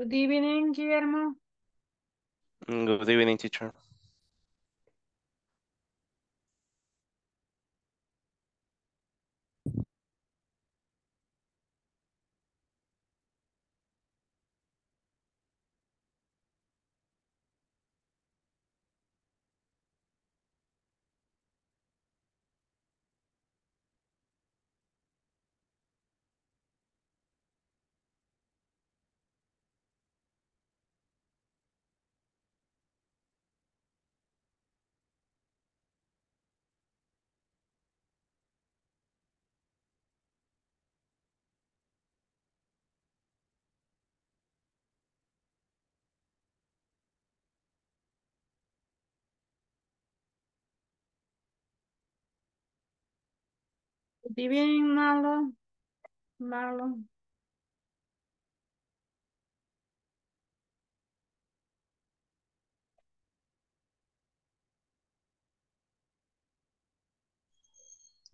Good evening, Guillermo. Good evening, teacher. Good evening, Marlon. Marlon.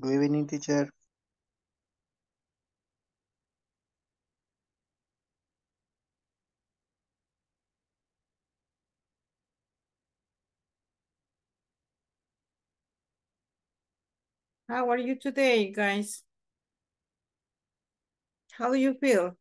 Good evening, teacher. How are you today, guys? How do you feel?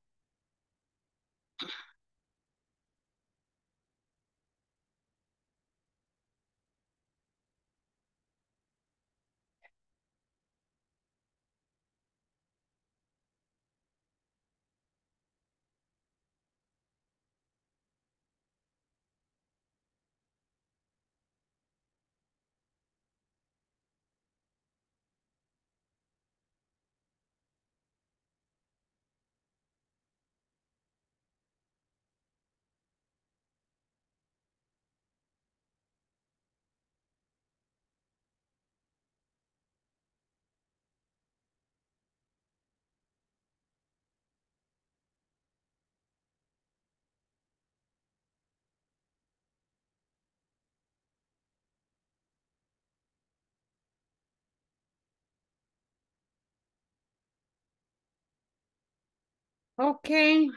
Okay.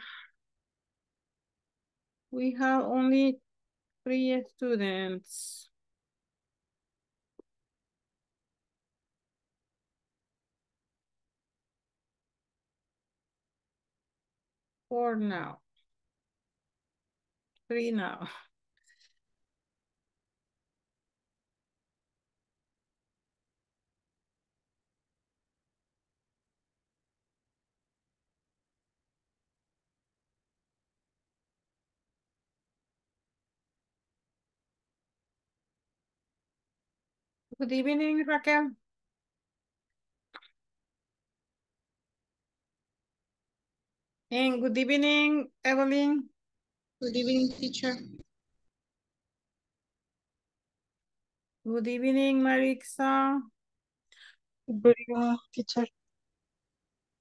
We have only three students. Four now. Three now. Good evening, Raquel. And good evening, Evelyn. Good evening, teacher. Good evening, Marixa. Good evening, teacher.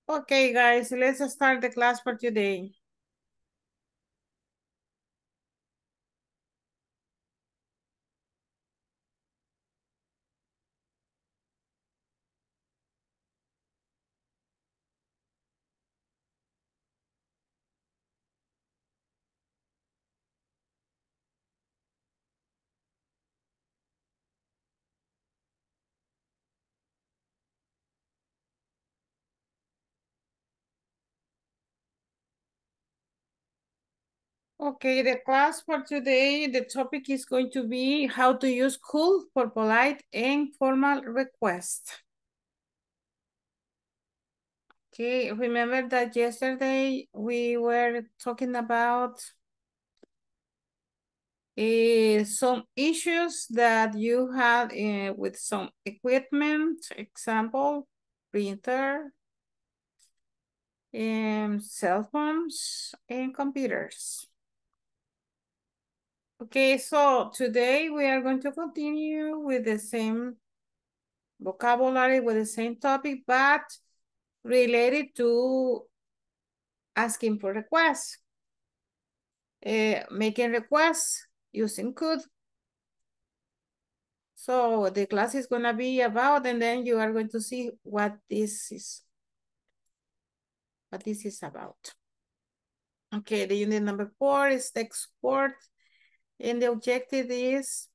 Okay, guys, let's start the class for today. Okay, the class for today, the topic is going to be how to use cool for polite and formal request. Okay, remember that yesterday we were talking about uh, some issues that you had uh, with some equipment, example, printer, and cell phones and computers. Okay, so today we are going to continue with the same vocabulary, with the same topic, but related to asking for requests, uh, making requests using could. So the class is gonna be about, and then you are going to see what this is, what this is about. Okay, the unit number four is export. And the objective is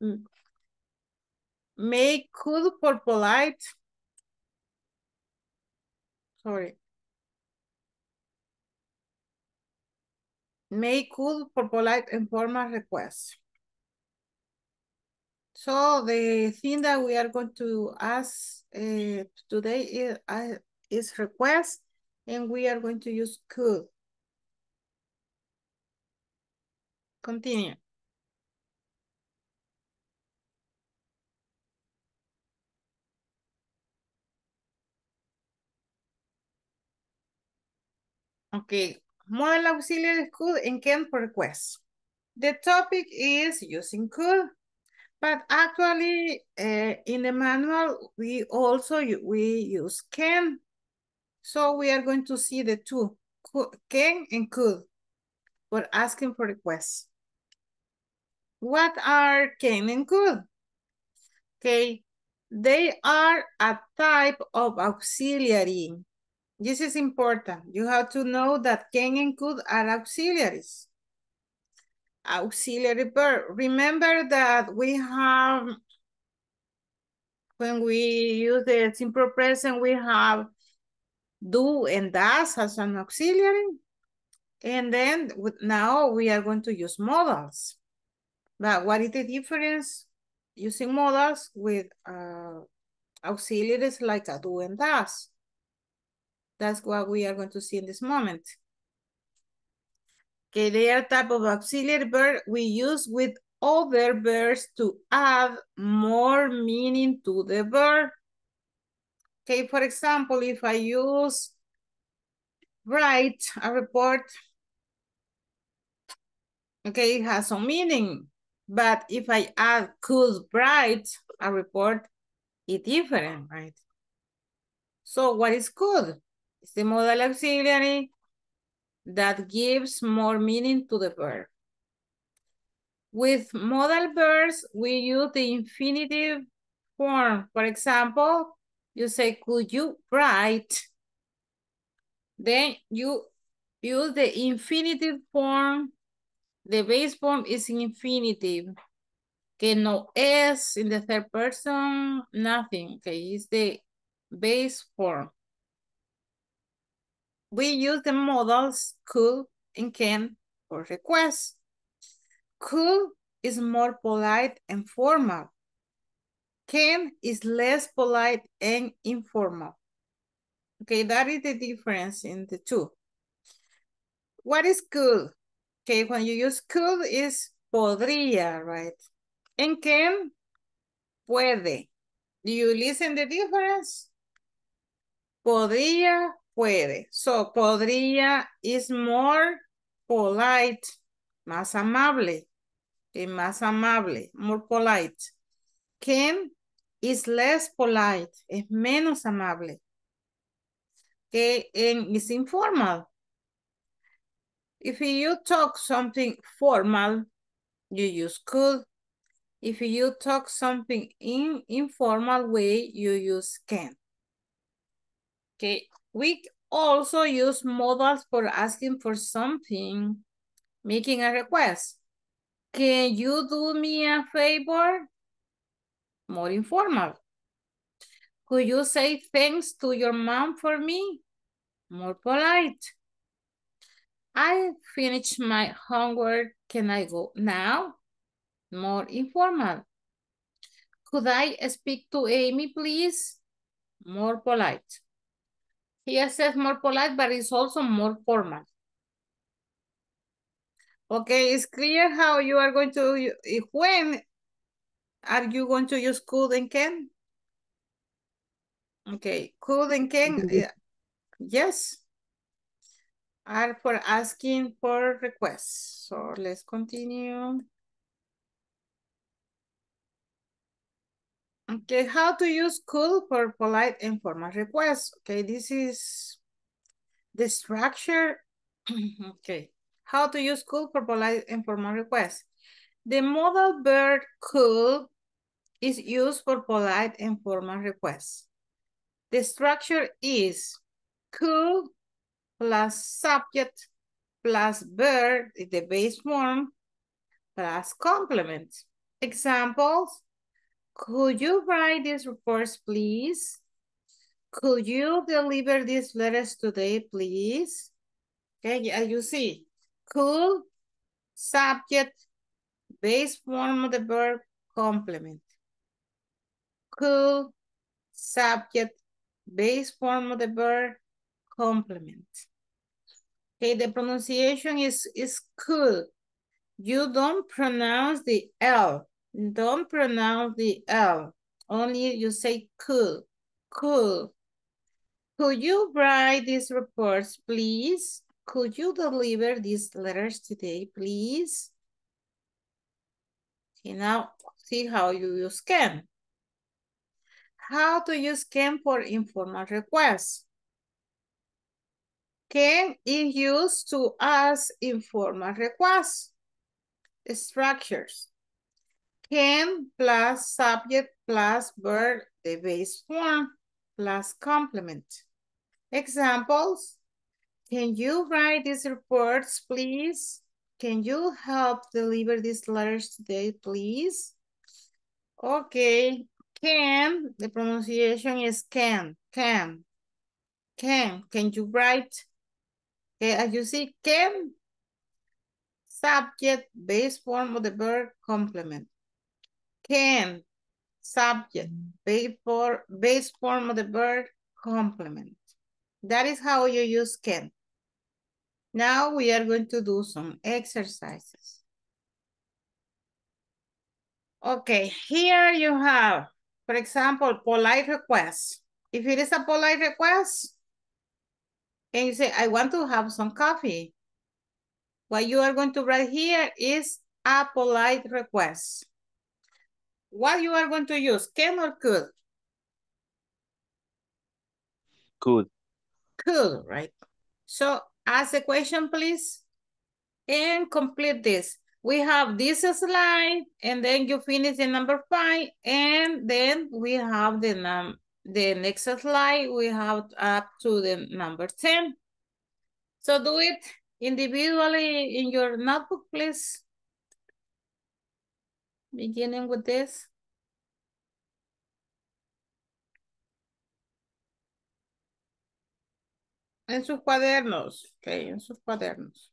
make cool for polite. Sorry. Make cool for polite and formal requests. So the thing that we are going to ask uh, today is, uh, is request, and we are going to use could. Continue. Okay, model auxiliary could and can for request. The topic is using could, but actually uh, in the manual, we also, we use can. So we are going to see the two, can and could, for asking for requests. What are can and could? Okay, they are a type of auxiliary this is important. You have to know that can and could are auxiliaries. Auxiliary verb. Remember that we have, when we use the simple present, we have do and does as an auxiliary. And then with, now we are going to use modals. But what is the difference using modals with uh, auxiliaries like a do and does? That's what we are going to see in this moment. Okay, they are type of auxiliary verb we use with other verbs to add more meaning to the verb. Okay, for example, if I use write a report, okay, it has some meaning. But if I add could write a report, it's different, right? So what is could? It's the modal auxiliary that gives more meaning to the verb. With modal verbs, we use the infinitive form. For example, you say, could you write? Then you use the infinitive form. The base form is infinitive. Okay, no S in the third person, nothing. Okay, it's the base form we use the modals could and can for requests. Could is more polite and formal. Can is less polite and informal. Okay, that is the difference in the two. What is could? Okay, when you use could is podría, right? And can, puede. Do you listen the difference? Podría puede. So, podría is more polite, más amable, y más amable, more polite. Can is less polite, es menos amable. Que en is informal. If you talk something formal, you use could. If you talk something in informal way, you use can. Okay, we also use modals for asking for something, making a request. Can you do me a favor? More informal. Could you say thanks to your mom for me? More polite. I finished my homework. Can I go now? More informal. Could I speak to Amy, please? More polite. Here says more polite, but it's also more formal. Okay, it's clear how you are going to, when are you going to use could and can? Okay, could and can, yes, are for asking for requests. So let's continue. Okay, how to use could for polite and formal requests. Okay, this is the structure. okay, how to use could for polite and formal requests. The modal verb could is used for polite and formal requests. The structure is could plus subject plus verb is the base form plus complement. Examples, could you write these reports, please? Could you deliver these letters today, please? Okay, as you see, could, subject, base form of the verb, complement. Could, subject, base form of the verb, complement. Okay, the pronunciation is, is could. You don't pronounce the L. Don't pronounce the L. Only you say could, could. Could you write these reports, please? Could you deliver these letters today, please? Okay, now see how you use can. How to use can for informal requests. Can is used to ask informal requests. Structures. Can plus subject plus verb, the base form, plus complement. Examples. Can you write these reports, please? Can you help deliver these letters today, please? Okay, can, the pronunciation is can, can, can. Can you write? Okay, as you see, can, subject, base form of the verb, complement. Can, subject, base, for, base form of the verb, complement. That is how you use can. Now we are going to do some exercises. Okay, here you have, for example, polite request. If it is a polite request, and you say, I want to have some coffee. What you are going to write here is a polite request. What you are going to use, can or could? Could. Could, right? So ask the question, please, and complete this. We have this slide, and then you finish the number five, and then we have the num the next slide, we have up to the number 10. So do it individually in your notebook, please. Beginning with this. En sus cuadernos, ok, en sus cuadernos.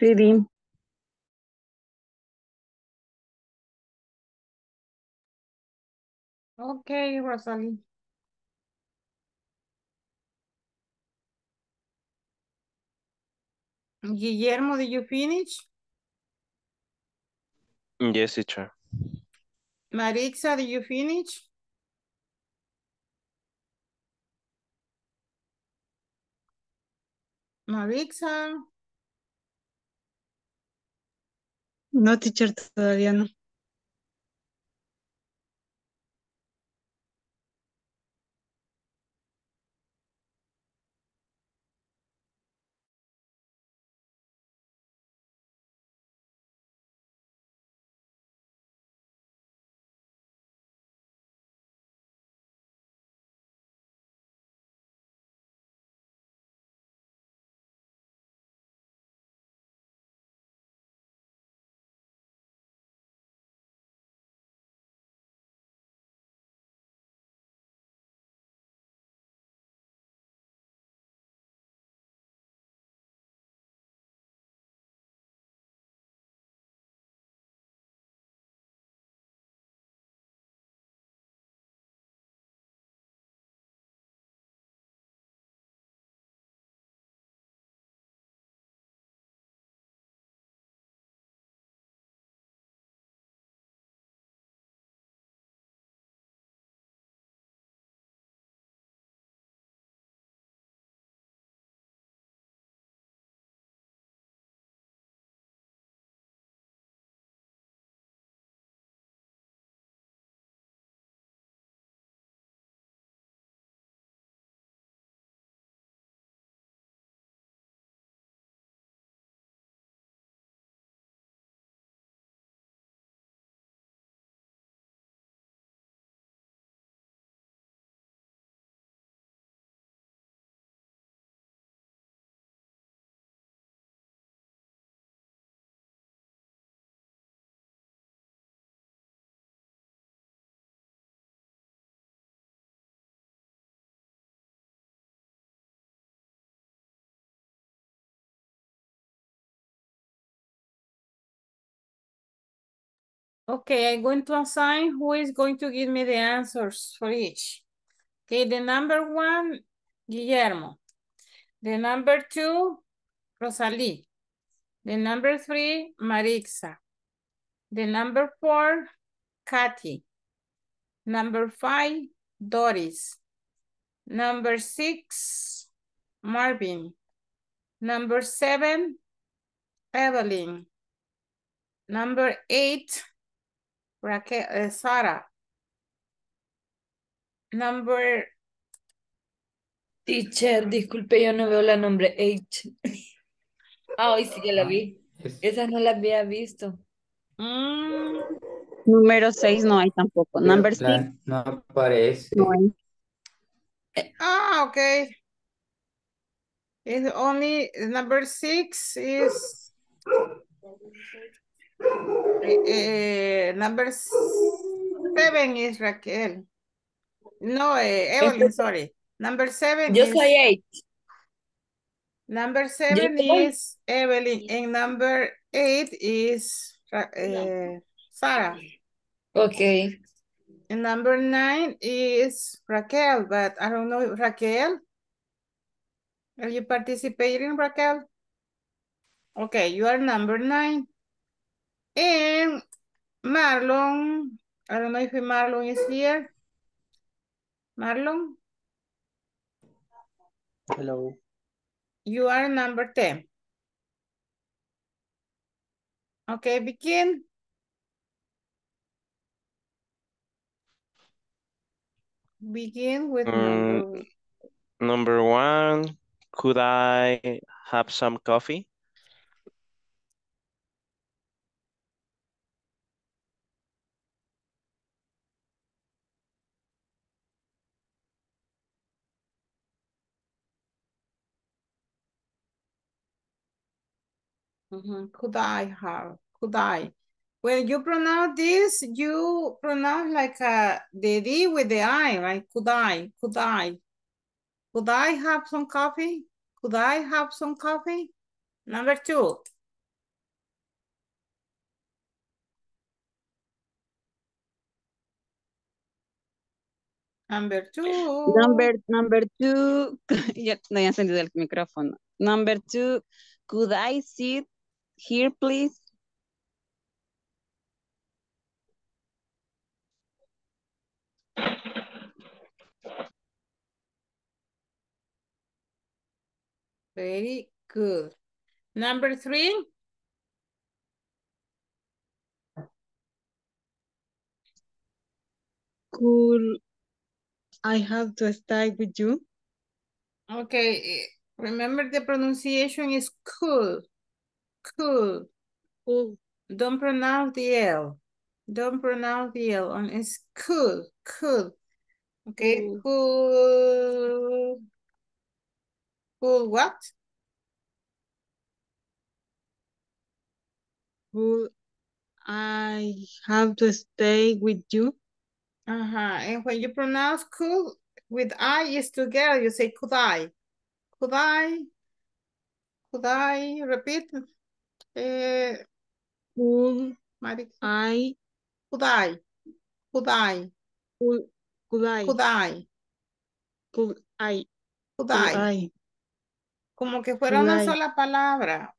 Reading. Okay, Rosalie. Guillermo, did you finish? Yes, teacher. Marixa, did you finish? Marixa, No, teacher, todavía no. Okay, I'm going to assign who is going to give me the answers for each. Okay, the number one, Guillermo. The number two, Rosalie. The number three, Marixa. The number four, Kathy. Number five, Doris. Number six, Marvin. Number seven, Evelyn. Number eight, Raquel, uh, Sarah. Number, Teacher, disculpe, yo no veo la nombre 8. Ah, hoy sí que la vi. Es- Esas no las había visto. mm, Número 6 no hay tampoco. Number la- 6 no aparece. no hay. ah, okay. It's only, number six is, eh, number seven is Raquel. No, eh, Evelyn, sorry. Number seven Yo is, soy 8. number seven is Evelyn, and number eight is eh, Sarah. Ok. And number nine is Raquel, but I don't know, Raquel? Are you participating, Raquel? Okay, you are number nine. And Marlon, I don't know if Marlon is here. Marlon, Hello. you are number 10. Okay, begin. Begin with Mm. number, Number one, could I have some coffee? Could I have? Could I? When you pronounce this, you pronounce like a, the D with the I, right? Could I? Could I? Could I have some coffee? Could I have some coffee? Number two. Number two. Number, number two. ya no había encendido el micrófono. Number two. Could I sit here, please? Very good. Number three. Cool. I have to stay with you? Okay, remember the pronunciation is cool. Cool. Cool. Don't pronounce the L. Don't pronounce the L. On it's cool. Cool. Okay, Cool. cool. Cool what? could I have to stay with you? Uh-huh. And when you pronounce cool with I is together, you say could I? Could I? Could I repeat? Uh, Could I, could I? Could I? could, could I, Could I? could I, Could could I? I, Como que fuera Could una I? sola palabra.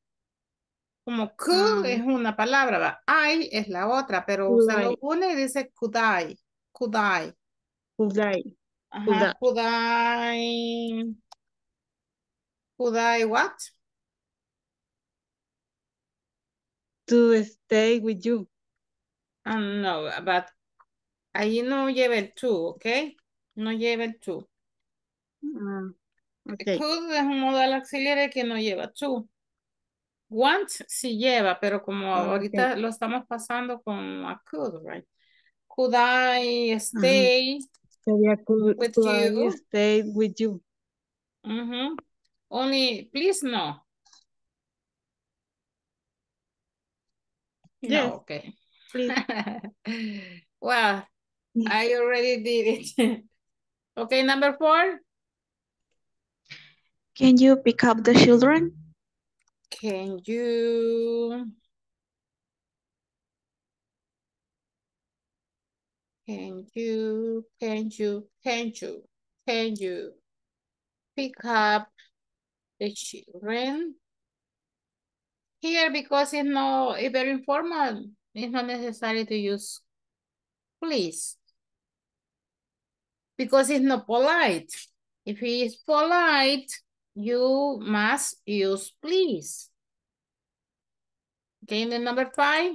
Como could Ah. es una palabra, ¿va? I es la otra, pero Could se lo une y dice could I. Could I. could I, Ajá, I? could I. Could I what? To stay with you. Ah, no, but ahí no lleva el to, ¿ok? No lleva el to. Ah, okay. Could es un modal auxiliar que no lleva to. Want sí lleva, pero como Ah, ahorita lo estamos pasando con a could, right? Could I stay? Sería could, With could I you. stay with you? Mhm. Only, please no. Yes. No, okay. Please. well, mm. I already did it. okay, number four. Can you pick up the children? Can you? Can you, can you, can you, can you pick up the children? Here, because it's no, it's very informal, it's not necessary to use please. Because it's not polite. If it is polite, you must use please. Okay, then number five.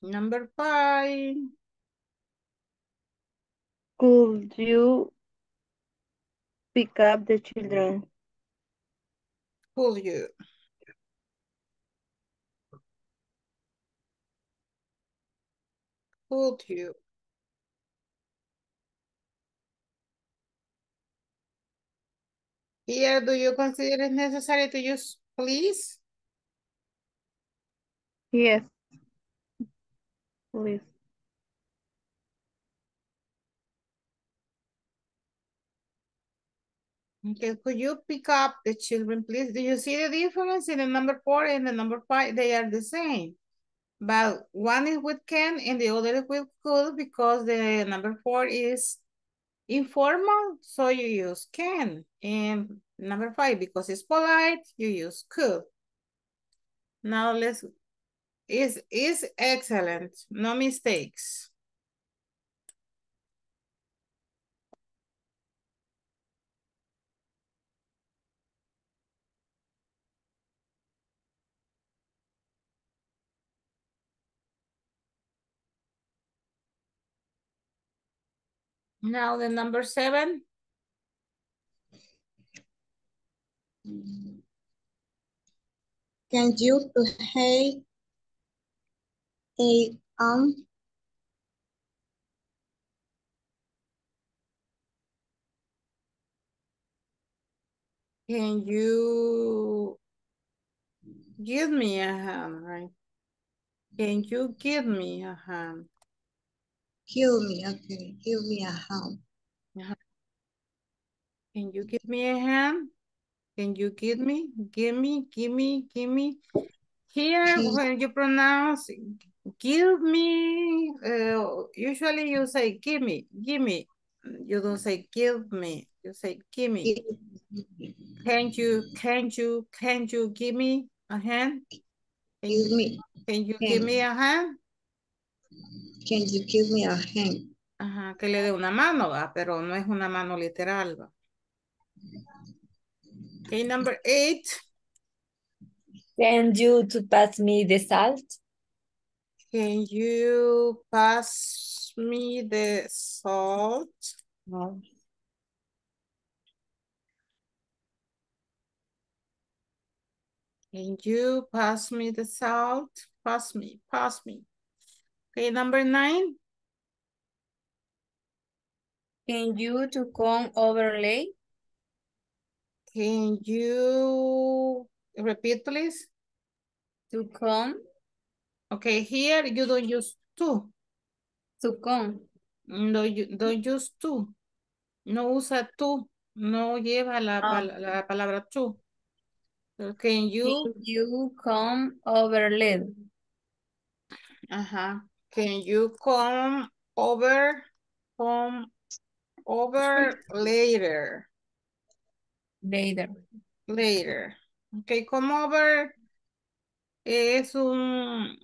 Number five. Could you pick up the children? Could you? Could you? Here, do you consider it necessary to use please? Yes. Please. Okay, could you pick up the children, please? Do you see the difference in the number four and the number five? They are the same. But one is with can and the other is with could because the number four is informal, so you use can. And number five, because it's polite, you use could. Now let's, is is excellent, no mistakes. Now the number seven. Can you behave a um Can you give me a hand, right? Can you give me a hand? Kill me? Okay, give me a hand. Can you give me a hand? Can you give me, give me, give me, give me? Here, Give. when you pronounce Give me, uh, usually you say give me, give me. You don't say give me, you say give me. Can you, can you, can you give me a hand? Can Give you, me, can you give me a hand? Can you give me a hand? Ajá, que le dé una mano, ¿va? pero no es una mano literal. ¿va? Okay, number eight. Can you to pass me the salt? Can you pass me the salt? No. Can you pass me the salt? Pass me, pass me. Okay, number nine. Can you to come overlay? Can you repeat, please? To come, Okay, here you don't use to. to come. No, you don't use to. No usa to. No lleva la, Ah. pal- la palabra to. So can you, Can you come overlay? ajá. Can you come over, come over later? Later. Later. Okay, come over es un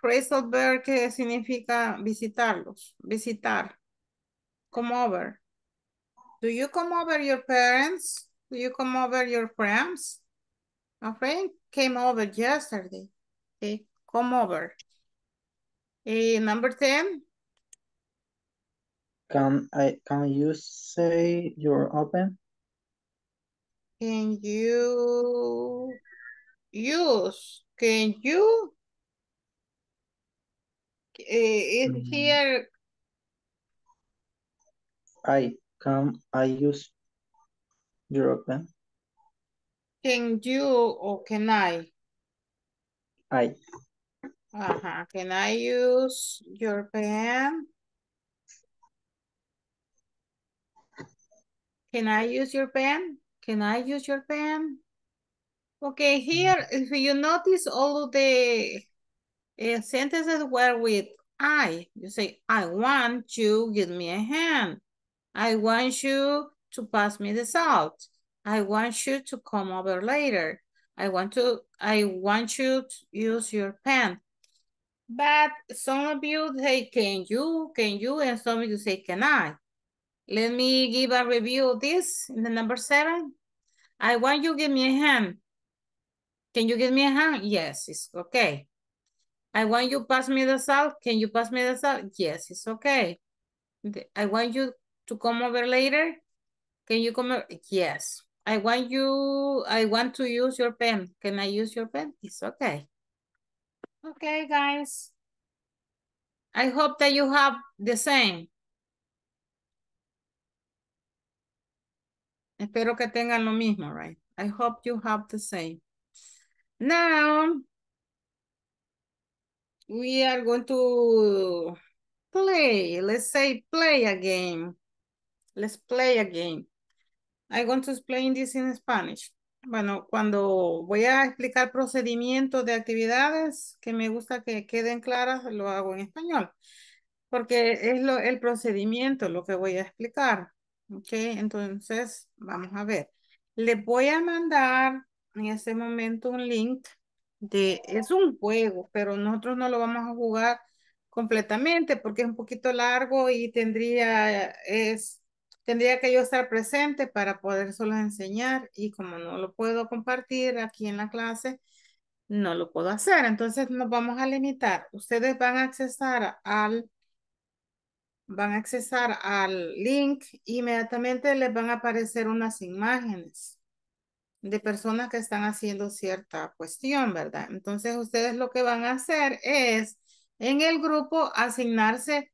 phrasal verb que significa visitarlos, visitar. Come over. Do you come over your parents? Do you come over your friends? A friend came over yesterday. Okay, come over. Eh, number 10. Can I can you say you're open? Can you use, can you? Eh, is Mm. here, I can I use you're open? can you or can I? I Ajá, can I use your pen? Can I use your pen? Can I use your pen? Okay, here, if you notice all of the uh, sentences were with I. You say, I want you, give me a hand. I want you to pass me the salt. I want you to come over later. I want to, I want you to use your pen. But some of you say, can you, can you, and some of you say, can I? Let me give a review of this in the number seven. I want you give me a hand. Can you give me a hand? Yes, it's okay. I want you pass me the salt. Can you pass me the salt? Yes, it's okay. I want you to come over later. Can you come over? Yes. I want you, I want to use your pen. Can I use your pen? It's okay. Okay, guys. I hope that you have the same. Espero que tengan lo mismo, right? I hope you have the same. Now, we are going to play. Let's say play a game. Let's play a game. I'm going to explain this in Spanish. Bueno, cuando voy a explicar procedimientos de actividades que me gusta que queden claras, lo hago en español. Porque es lo, el procedimiento lo que voy a explicar. Ok, entonces vamos a ver. Le voy a mandar en este momento un link de, es un juego, pero nosotros no lo vamos a jugar completamente porque es un poquito largo y tendría, es, tendría que yo estar presente para poder solo enseñar y como no lo puedo compartir aquí en la clase, no lo puedo hacer. Entonces nos vamos a limitar. Ustedes van a accesar al van a accesar al link, inmediatamente les van a aparecer unas imágenes de personas que están haciendo cierta cuestión, ¿verdad? Entonces ustedes lo que van a hacer es en el grupo asignarse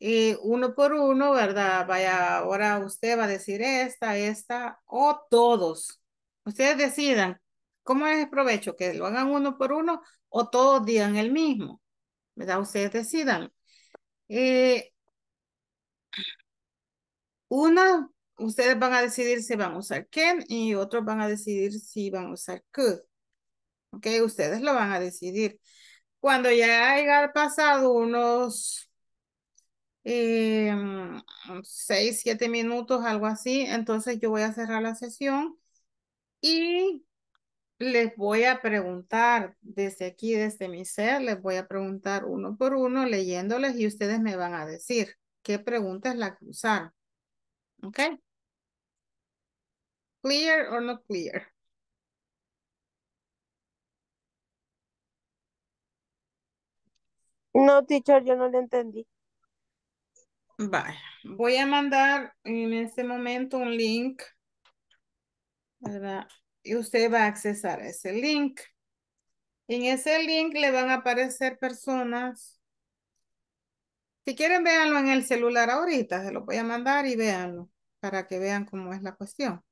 eh, uno por uno, ¿verdad? Vaya, ahora usted va a decir esta, esta o todos. Ustedes decidan cómo es el provecho, que lo hagan uno por uno o todos digan el mismo, ¿verdad? Ustedes decidan. Eh, una, ustedes van a decidir si van a usar can y otros van a decidir si van a usar could. Ok, ustedes lo van a decidir. Cuando ya haya pasado unos eh, seis, siete minutos, algo así, entonces yo voy a cerrar la sesión y les voy a preguntar desde aquí, desde mi ser, les voy a preguntar uno por uno, leyéndoles y ustedes me van a decir qué pregunta es la que usaron. ¿Ok? Clear or not clear? No, teacher, yo no le entendí. Vaya, voy a mandar en este momento un link, ¿verdad? Y usted va a accesar a ese link. En ese link le van a aparecer personas. Si quieren, véanlo en el celular ahorita, se lo voy a mandar y véanlo para que vean cómo es la cuestión.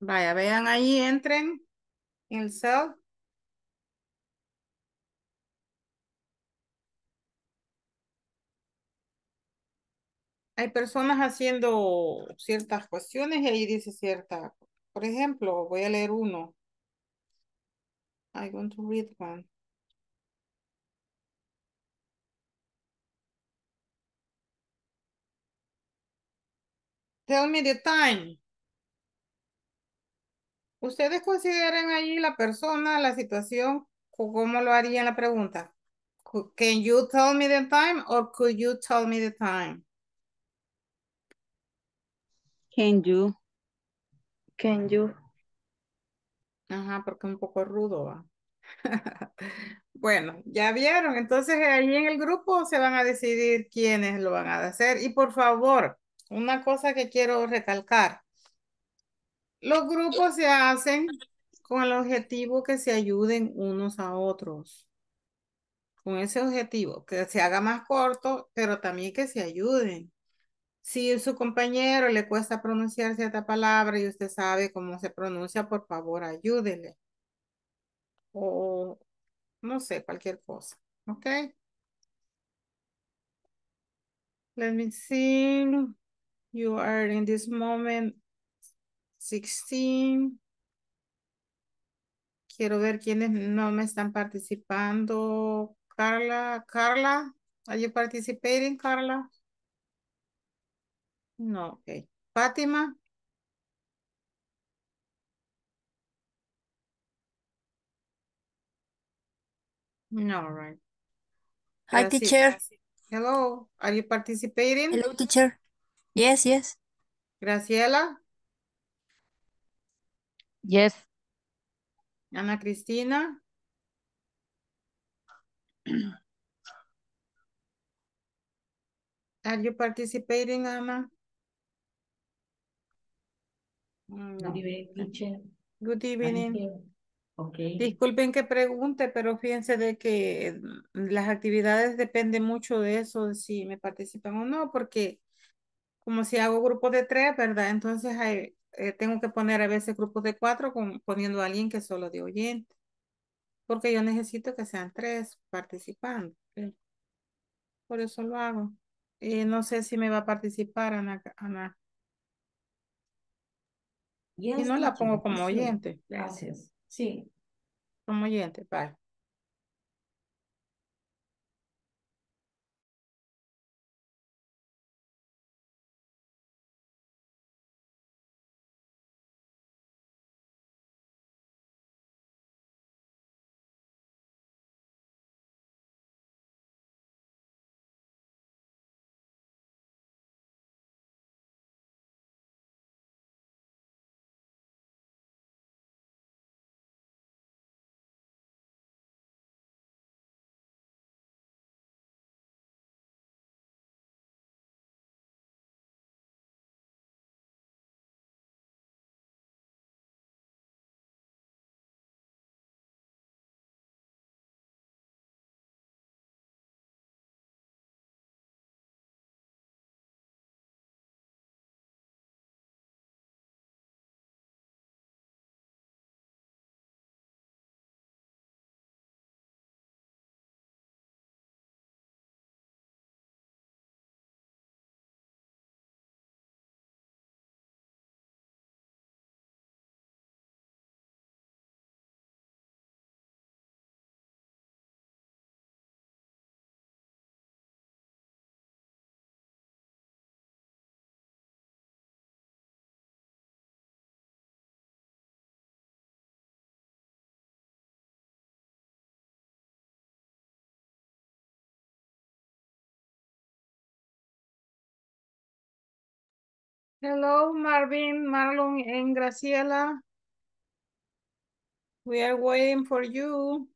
Vaya, vean ahí, entren en el cel. Hay personas haciendo ciertas cuestiones y ahí dice cierta. Por ejemplo, voy a leer uno. I want to read one. Tell me the time. Ustedes consideran ahí la persona, la situación, cómo lo harían la pregunta. Can you tell me the time or could you tell me the time? Can you? Can you? Ajá, porque es un poco rudo, ¿va? Bueno, ya vieron, entonces ahí en el grupo se van a decidir quiénes lo van a hacer. Y por favor, una cosa que quiero recalcar. Los grupos se hacen con el objetivo que se ayuden unos a otros. Con ese objetivo, que se haga más corto, pero también que se ayuden. Si su compañero le cuesta pronunciar cierta palabra y usted sabe cómo se pronuncia, por favor, ayúdele. O no sé, cualquier cosa. ¿Ok? Let me see. You are in this moment 16. Quiero ver quiénes no me están participando. Carla, Carla, are you participating, Carla? No, ok. Fátima. No, right. Hi, teacher. Hello, are you participating? Hello, teacher. Yes, yes. Graciela, Yes. Ana Cristina. Are you participating, Ana? Mm, No. Good evening. Okay. Disculpen que pregunte, pero fíjense de que mm, las actividades dependen mucho de eso, de si me participan o no, porque como si hago grupos de tres, ¿verdad? Entonces hay- eh, tengo que poner a veces grupos de cuatro con, poniendo a alguien que solo de oyente, porque yo necesito que sean tres participando. ¿sí? Por eso lo hago. Y no sé si me va a participar Ana. Ana. Y no la pongo como oyente. Gracias. Sí. Como oyente, bye. Hello, Marvin, Marlon, and Graciela. We are waiting for you.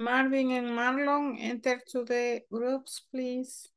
Marvin and Marlon, enter to the groups, please.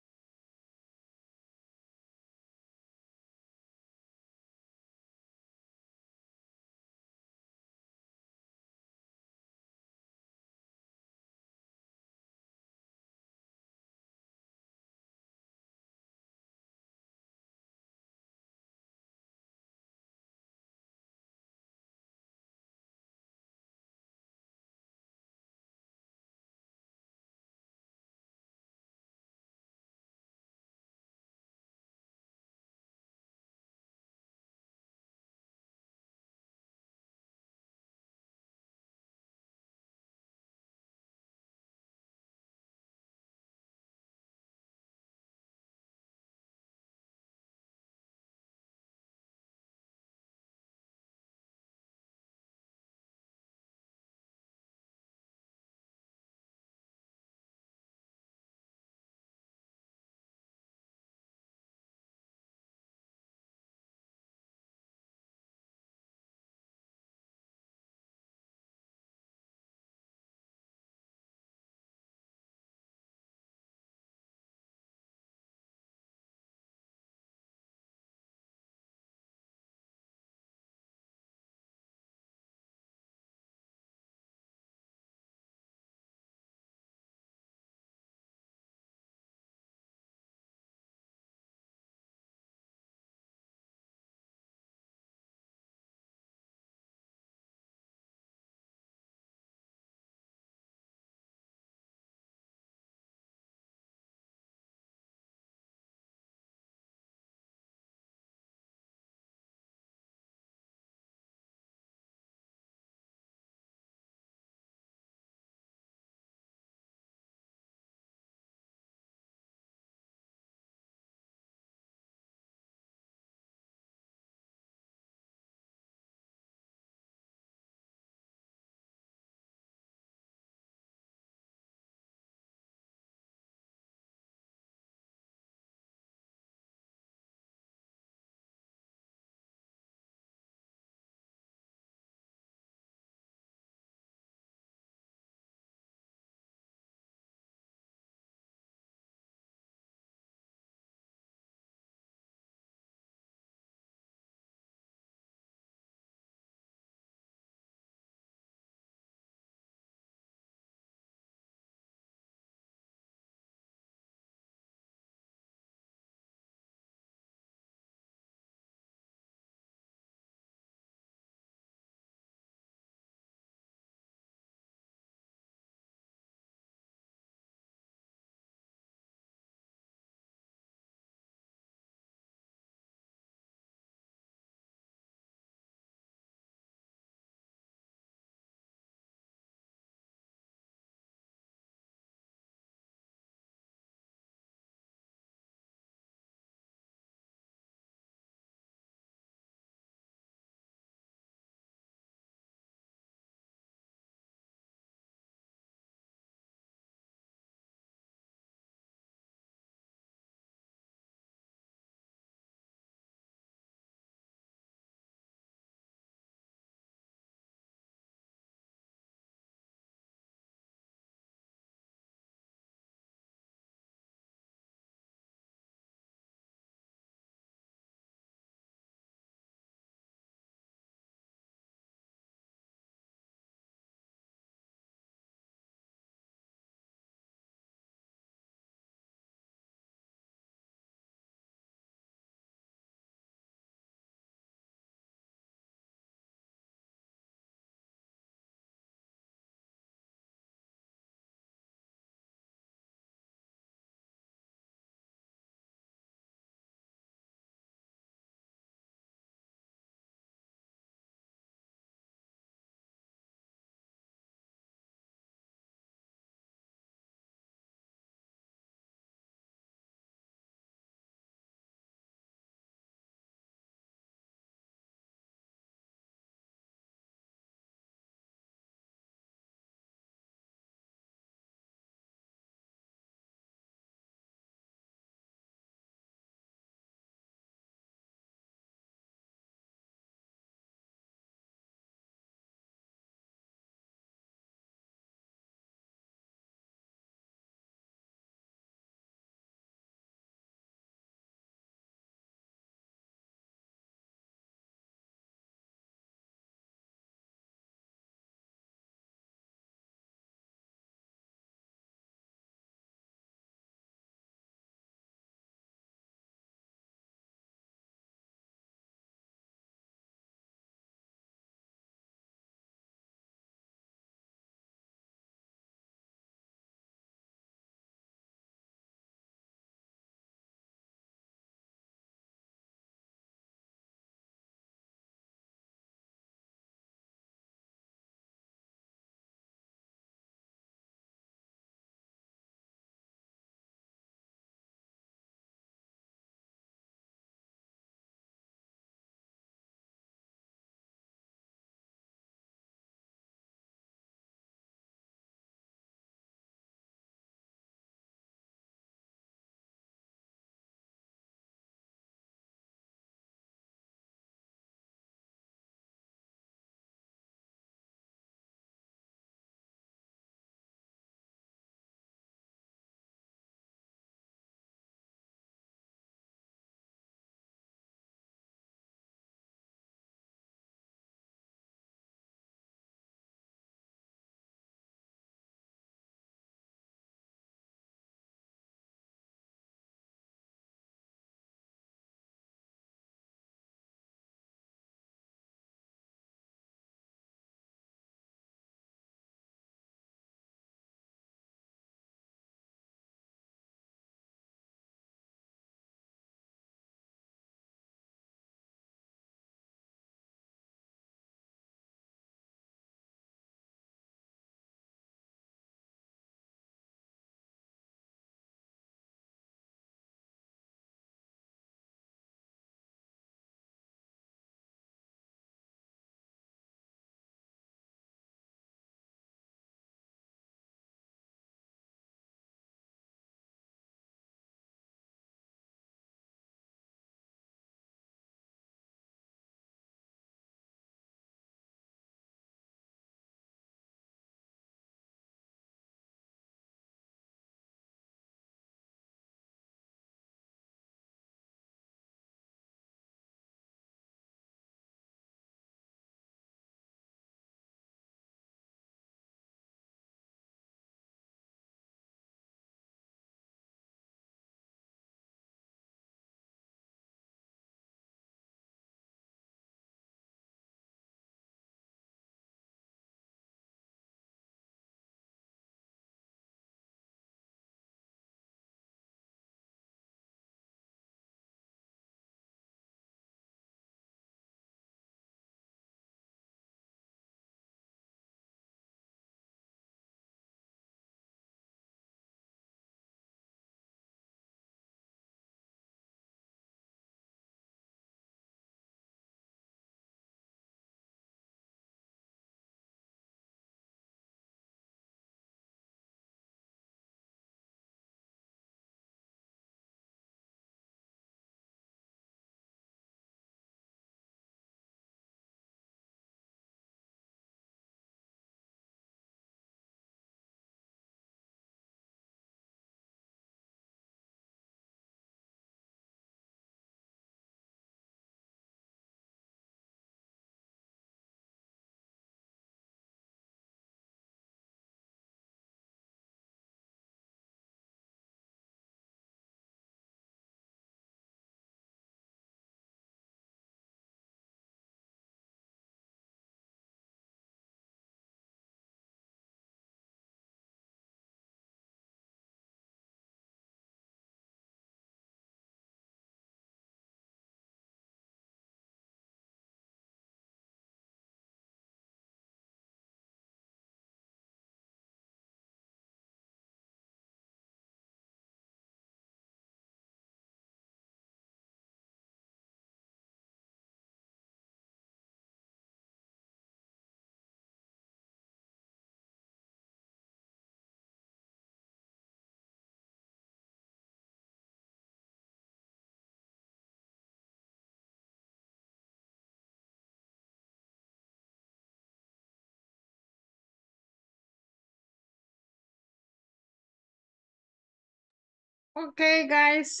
Okay, guys.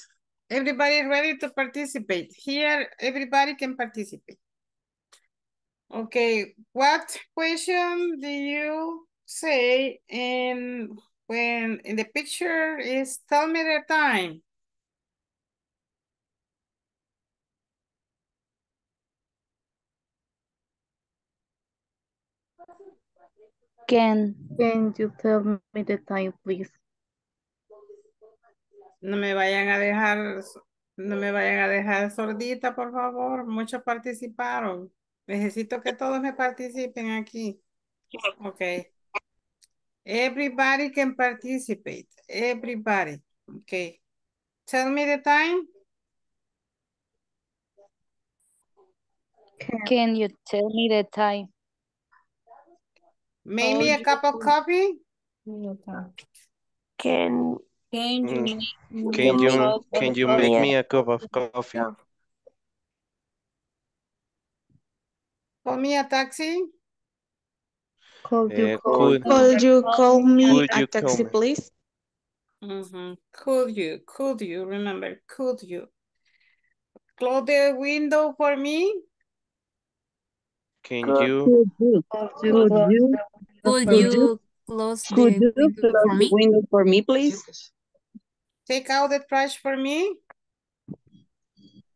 Everybody ready to participate? Here, everybody can participate. Okay, what question do you say in when in the picture is tell me the time? Can can you tell me the time, please? No me vayan a dejar, no me vayan a dejar sordita, por favor. Muchos participaron. Necesito que todos me participen aquí. Okay. Everybody can participate. Everybody. Okay. Tell me the time. Can you tell me the time? Make me a cup of coffee. Can Can you Mm, make Can me you a cup can of you coffee? make me a cup of coffee? Call me a taxi. Could you Uh, call could Could you call me Could a taxi, me? please? Mhm. Could you, could you, remember, could you? Close the window for me. Can Could- you Could you, could you could close you, the Could Could you- you close could the you window close for me? window for me, please? Take out the trash for me.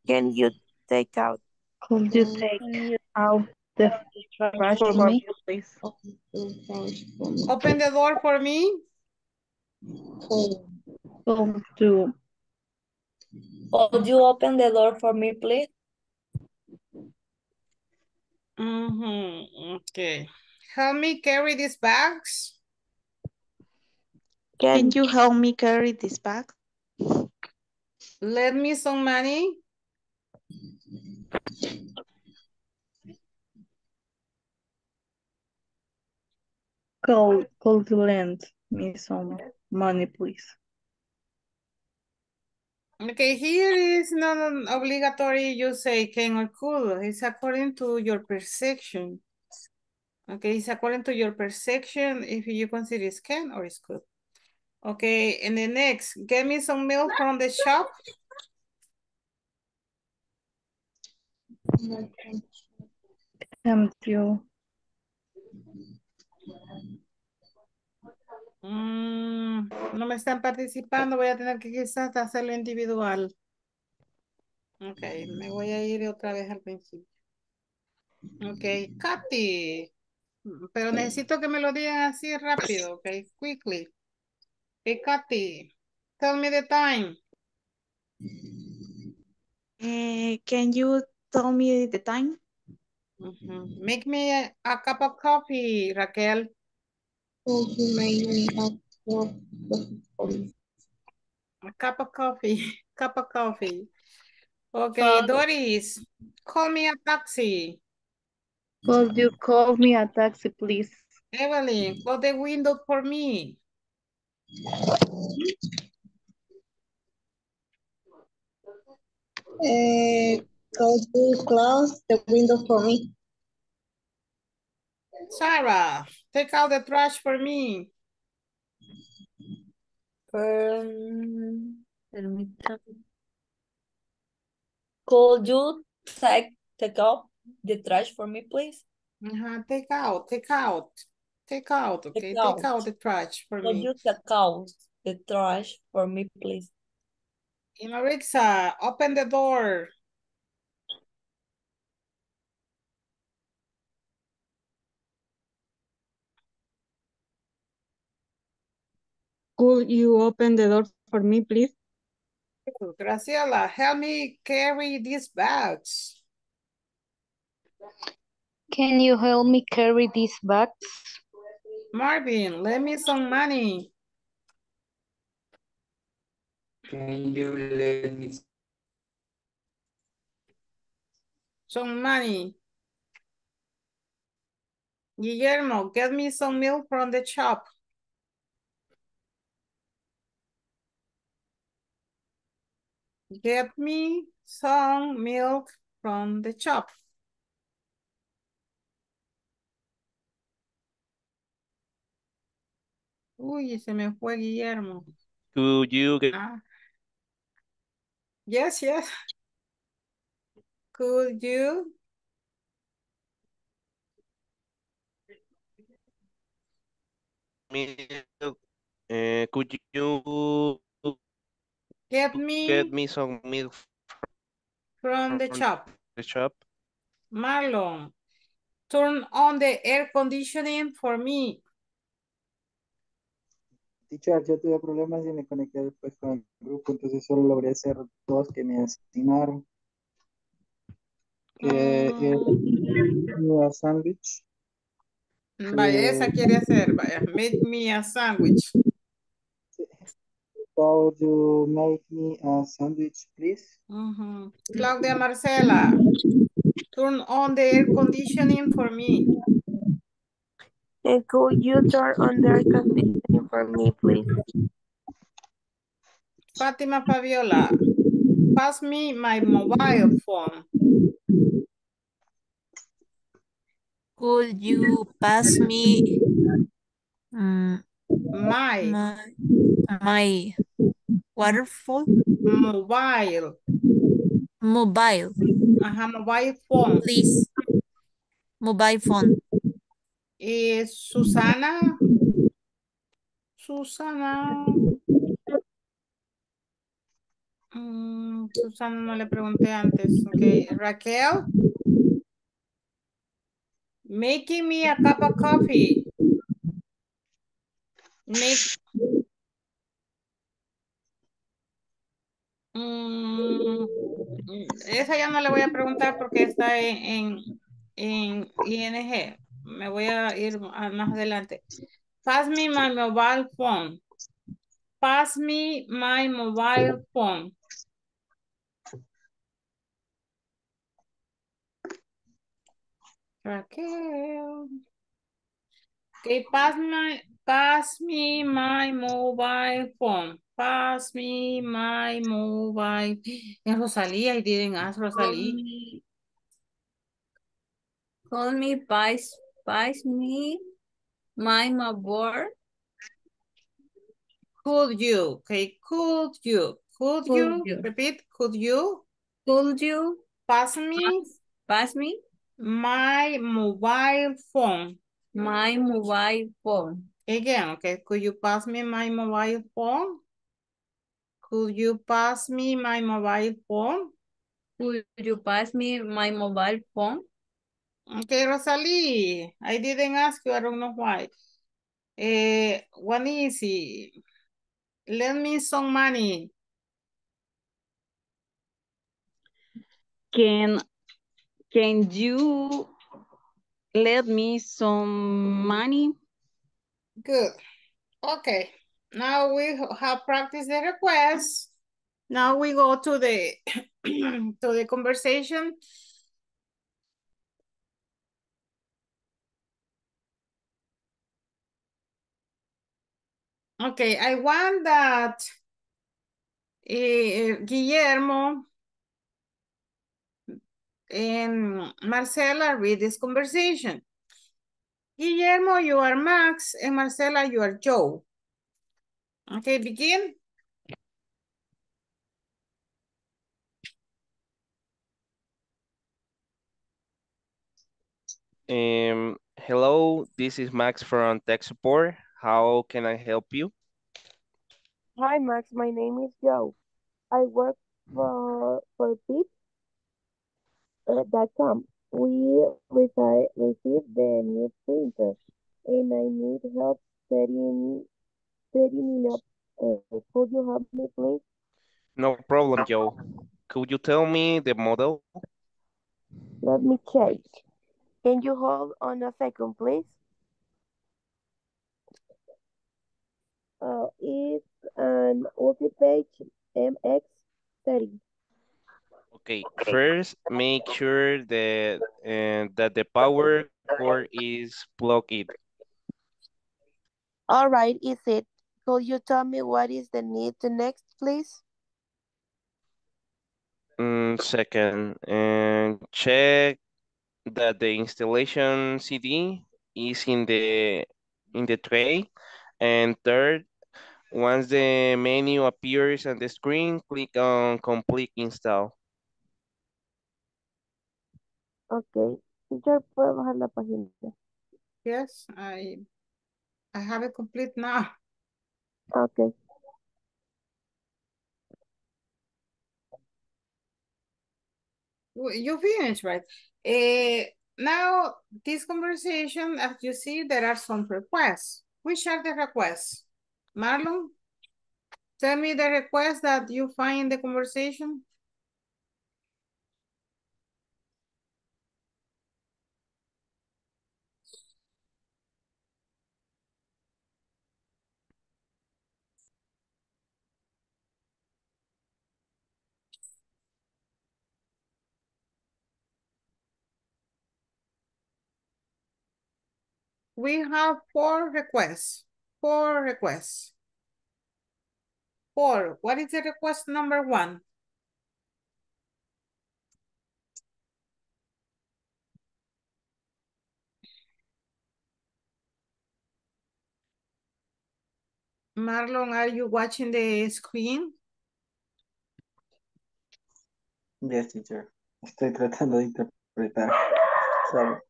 can you take out Could you take out the trash for me, please? Open the door for me. Could you Could you open the door for me, please? Mhm. Okay. Help me carry these bags. can Can you help me carry this bag? Let me some money. Call, call to lend me some money, please? Okay, here is not an obligatory you say can or could. It's according to your perception. Okay, it's according to your perception if you consider it's can or it's could. Okay, and the next, get me some milk from the shop. Can you Mm, no me están participando, voy a tener que quizás hacerlo individual. Ok, me voy a ir otra vez al principio. Ok, Katy. Pero necesito que me lo digan así rápido, ok, quickly. Hey, Katy, tell me the time. Eh, can you tell me the time? Ujú. Make me a, a cup of coffee, Raquel. Could you make me a cup of coffee? A cup of coffee, cup of coffee. Okay, Call- Doris, call me a taxi. could you call me a taxi, please? Evelyn, close the window for me. Uh, could you close the window for me? Sarah, take out the trash for me. Um, permítame. Could you take take out the trash for me, please? Uh-huh, take out, take out, take out, okay? Take out. out the trash for Could me. you take out the trash for me, please? Inorixa, open the door. Could you open the door for me, please? Graciela, help me carry these bags. Can you help me carry these bags? Marvin, lend me some money. Can you let me Some money. Guillermo, get me some milk from the shop. Get me some milk from the shop. Uy, se me fue Guillermo. could you get Ah, Yes, yes. Could you? Uh, could you Get me get me some milk from the from shop. the shop? Marlon, turn on the air conditioning for me. Teacher, yo tuve problemas y me conecté después con el grupo, entonces solo logré hacer dos que me asignaron. Que es Mm, un sándwich. vaya, esa Eh, quiere hacer, vaya. Make me a sandwich. Could you make me a sandwich, please? Claudia Marcela, turn on the air conditioning for me. And could you turn on the air conditioning for me, please? Fátima Fabiola, pass me my mobile phone. Could you pass me mm, My my, my waterfall mobile, mobile, ajá, mobile phone. please? Mobile phone. Y Susana, Susana, mm, Susana no le pregunté antes, ok, Raquel, making me a cup of coffee. Make, Mm, esa ya no le voy a preguntar porque está en, en, en ING. Me voy a ir más adelante. Pass me my mobile phone. Pass me my mobile phone. Raquel. Okay, pass my, pass me my mobile phone. Pass me my mobile. En Rosalía, I didn't ask Rosalía. Call me, pass, pass me my mobile. Could you? Okay, could you? Could Could you? you? Repeat, could you Could you pass me pass me my mobile phone? my mobile phone? Again, okay, could you pass me my mobile phone? Could you pass me my mobile phone? Could you pass me my mobile phone? Okay, Rosalie, I didn't ask you, I don't know why. Eh, one easy. Lend me some money. Can can you lend me some money? Good. Okay. Now we have practiced the request. Now we go to the to the conversation. Okay, I want that eh, Guillermo and Marcela read this conversation. Guillermo, you are Max, and Marcela, you are Joe. Okay, begin. Um, hello, this is Max from Tech Support. How can I help you? Hi, Max. My name is Joe. I work for for Pip uh. We reci- received the new printer, and I need help setting setting it up. Uh, could you help me, please? No problem, Joe. Could you tell me the model? Let me check. Can you hold on a second, please? Uh, it's an Ultipage MX30. Okay, first make sure that uh, that the power cord is plugged in. All right, is it? Could you tell me what is the need to next, please? Mm, second, and check that the installation CD is in the in the tray. And third, Once the menu appears on the screen, click on complete install. Okay. Teacher, ¿puedo bajar la página? Yes, I, I have it complete now. Okay. You you finished, right? Eh, now, this conversation, as you see, there are some requests. Which are the requests? Marlon, tell me the requests that you find in the conversation. We have four requests, four requests. Four, what is the request number one? Marlon, are you watching the screen? Yes, teacher. Estoy tratando de interpretar. Sorry.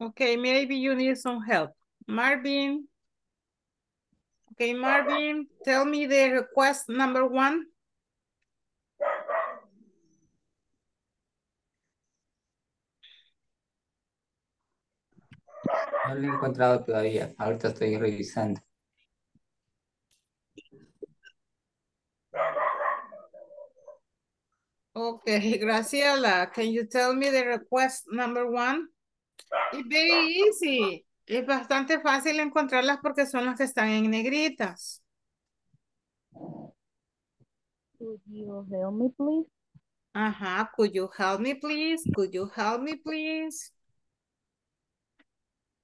Okay, maybe you need some help. Marvin. Okay, Marvin, tell me the request number one. No lo he encontrado todavía. Ahorita estoy revisando. Okay, Graciela, can you tell me the request number one? It's very easy. Es bastante fácil encontrarlas porque son las que están en negritas. Could you help me, please? Ajá, could you help me, please? Could you help me, please?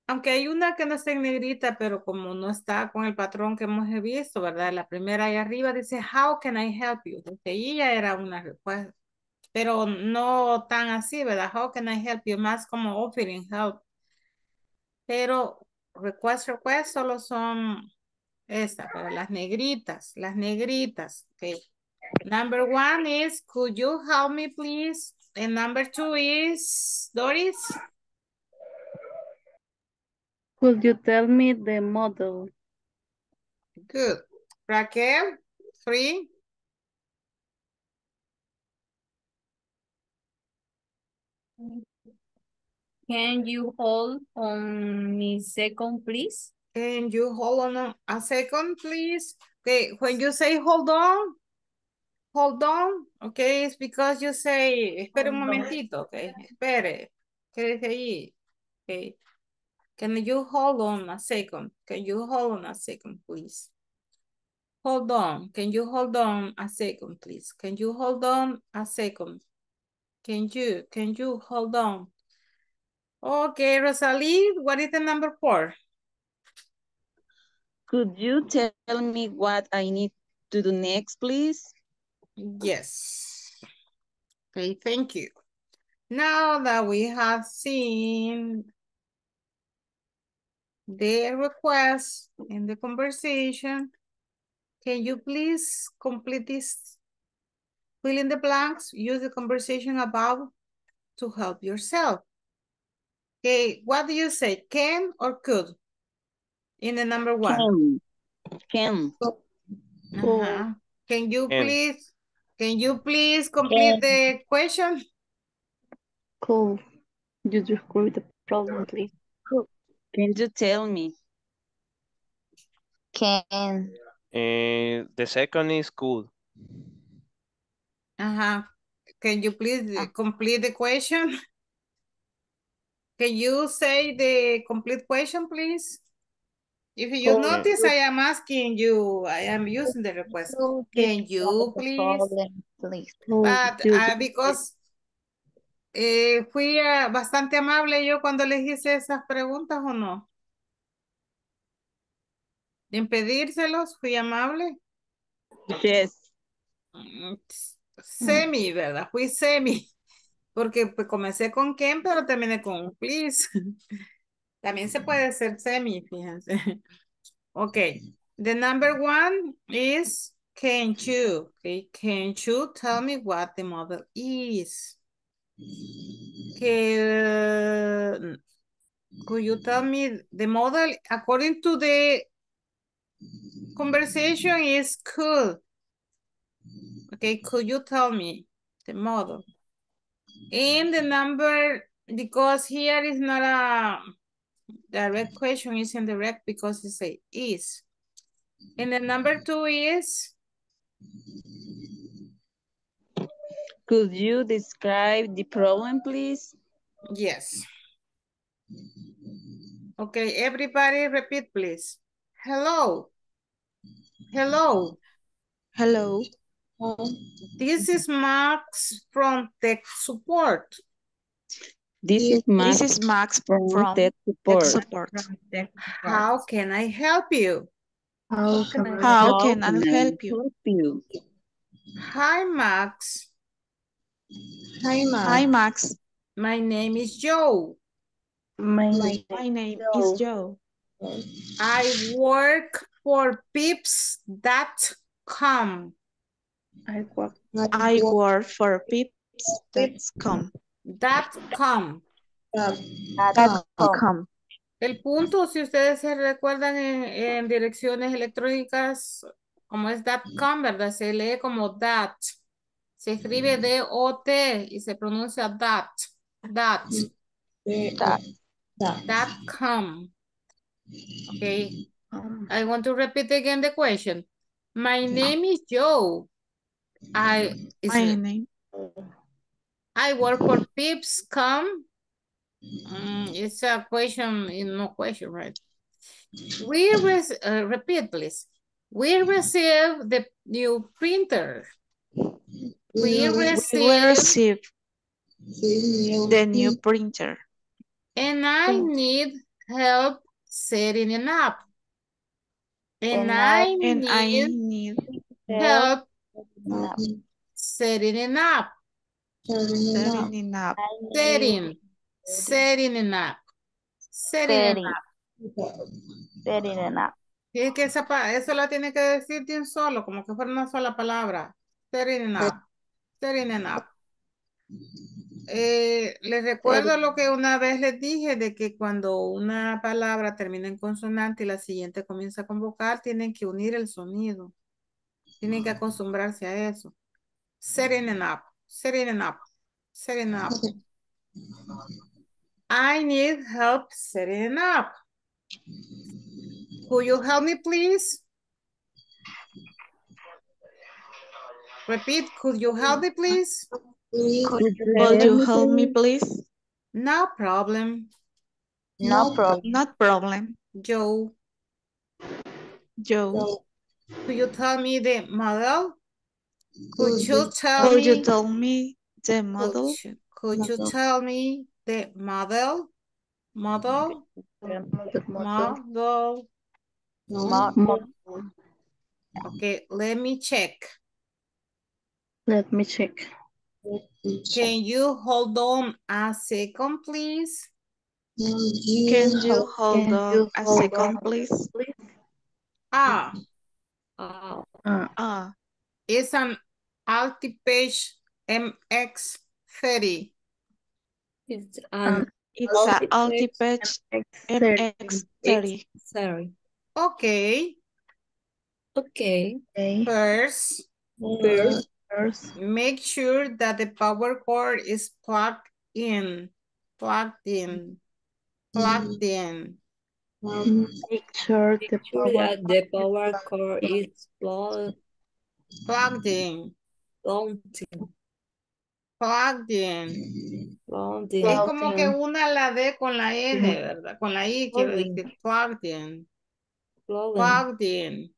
Aunque hay una que no está en negrita, pero como no está con el patrón que hemos visto, ¿verdad? La primera ahí arriba dice, how can I help you? Desde ahí ya era una respuesta. Pero no tan así, ¿verdad? How can I help you? Más como offering help. Pero request, request solo son estas, pero las negritas, las negritas. Okay. Number one is, could you help me, please? And number two is, Doris? Could you tell me the model? Good. Raquel, three. Can you hold on me second, please? Can you hold on a- second, please? Okay, when you say hold on, hold on, okay, it's because you say, espere un Hold on. momentito, okay, espere, quédese ahí, okay. Can you hold on a second? Can you hold on a second, please? Hold on, can you hold on a second, please? Can you hold on a second? Can you, can you hold on? Okay, Rosalie, what is the number four? Could you tell me what I need to do next, please? Yes. Okay, thank you. Now that we have seen the request in the conversation, can you please complete this? Fill in the blanks, use the conversation above to help yourself. Okay, what do you say, can or could? In the number one. Can. Can. Uh-huh. Can you Can. please, can you please complete the question? Could you describe the problem, please? Can you tell me? Can. And the second is cool. Uh-huh. Can you please uh, complete the question? Can you say the complete question, please? If you Could notice, you- I am asking you, I am using the request. Can you please? please? But uh, because eh, fui bastante amable yo cuando les hice esas preguntas o no. en pedírselos, fui amable. Yes. Mm, Semi, ¿verdad? Fui semi. Porque pues, comencé con Ken, pero terminé con please. También se puede ser semi, fíjense. Ok. The number one is can you? Okay. Can you tell me what the model is? Que, mm, could you tell me the model according to the conversation is cool. Okay, could you tell me the model? And the number, because here is not a direct question, is indirect because it's a is. And the number two is, Could you describe the problem, please? yes. Okay, everybody repeat, please. Hello. Hello. Hello. This is Max from tech support. This is Max, This is Max from, from Tech Tech Support. Support. How can I help you? How can I How can I help you? help you? Hi, Max. Hi, Ma. Hi, Max. My name is Joe. My name My name Joe. is Joe. I work for pips.com. I work I work for Pips.com. Dot com. Com. El punto, si ustedes se recuerdan en, en direcciones electrónicas, como es .com, ¿verdad? Se lee como dat. Se escribe D-O-T y se pronuncia dat. Dat. Dot com. Okay. um, I want to repeat again the question. My name is Joe. I is My it- name. I work for Pips.com. Mm, it's a question, no question, right? We res uh, repeat, please. We receive the new printer. We We will receive, receive the new printer. and I need help setting it up. And I And I need need help setting it up. setting it up. Setting, setting it up. Setting it up. Sí, es que esa, eso la tiene que decir de un solo, como que fuera una sola palabra. Setting it up. Setting it up. Eh, les recuerdo lo que una vez les dije de que cuando una palabra termina en consonante y la siguiente comienza con vocal, tienen que unir el sonido. Tienen que acostumbrarse a eso. Setting it up. Setting it up. Setting it up. I need help setting it up. Could you help me, please? Repeat, could you help me, please? Could you help me, please? No problem. No problem. Not problem. Joe, Joe, could you tell me the model? Could you tell could you me? tell me the Could model? you- Could you tell me the model? model? Model? Model. Okay, let me check. Let me check. Can you hold on a second, please? Can you hold Can on you a hold second, on, please? Ah, Uh, Ah, Ah, it's an Altipage MX30. It's an it's a Altipage Altipage X30. MX30. sorry. Okay, Okay. Okay. first, First, First, make sure that the power cord is plugged in. Plugged in. Plugged mm-hmm. in. Mm-hmm. make sure the sure power that the power cord is plugged mm-hmm. Plugged in. plugged Plugged in. plugged Es in. como que una la D con la N, ¿verdad? Con la I quiero Plugged in. plugged in. Plugged Plugged in.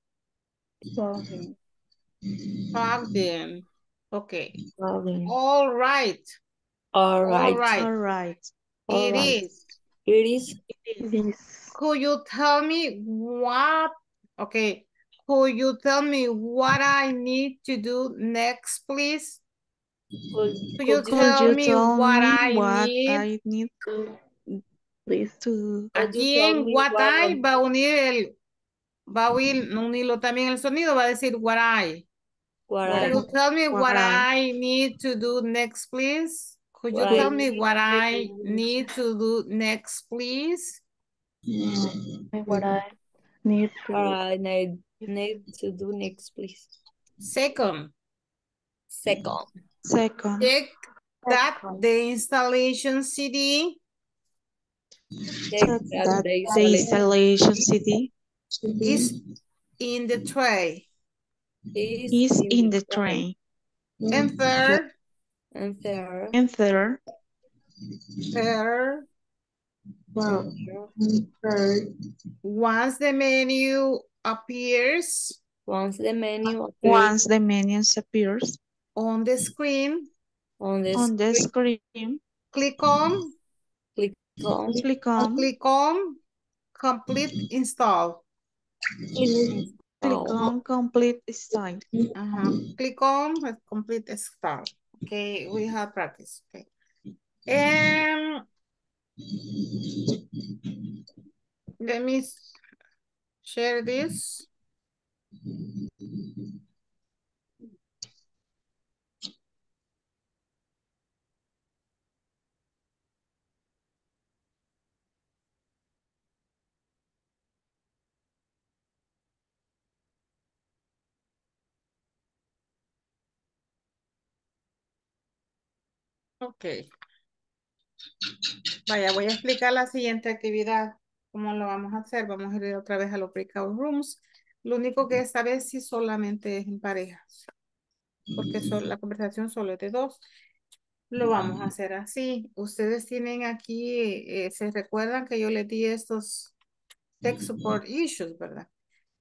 Plugged in. Okay. All right. All All right. All right. All It right. is. It is It is Could you tell me what Okay. Could you tell me what I need to do next, please? Could, Could you could tell you me tell what me I what need? I need Please. to could you Aquí tell en me what what I I va a unir el, va a unir, unirlo también el sonido, va a decir what I. what Could I you tell me What what I- I need to do next, please? Could you What I tell me what I need to do next, please? Mm. What I need to what I need need to do next, please. Second, Second, second check that the installation CD check check that that the the installation installation CD is in the tray. Is, is in the train. And mm-hmm. third, And third, And third, third, Well, third, once the menu appears. Once the menu appears. Once the menu appears. On the screen, on the on the screen, screen, click on, click on, click on, click on. Complete install. click click on. complete style. Ajá. Click on uh, complete install. Okay, we have practice. Okay. And let me share this. Ok. Vaya, voy a explicar la siguiente actividad. ¿Cómo lo vamos a hacer? Vamos a ir otra vez a los breakout rooms. Lo único que esta vez sí solamente es en parejas. Porque la conversación solo es de dos. Lo vamos a hacer así. Ustedes tienen aquí, eh, se recuerdan que yo les di estos tech support issues, ¿verdad?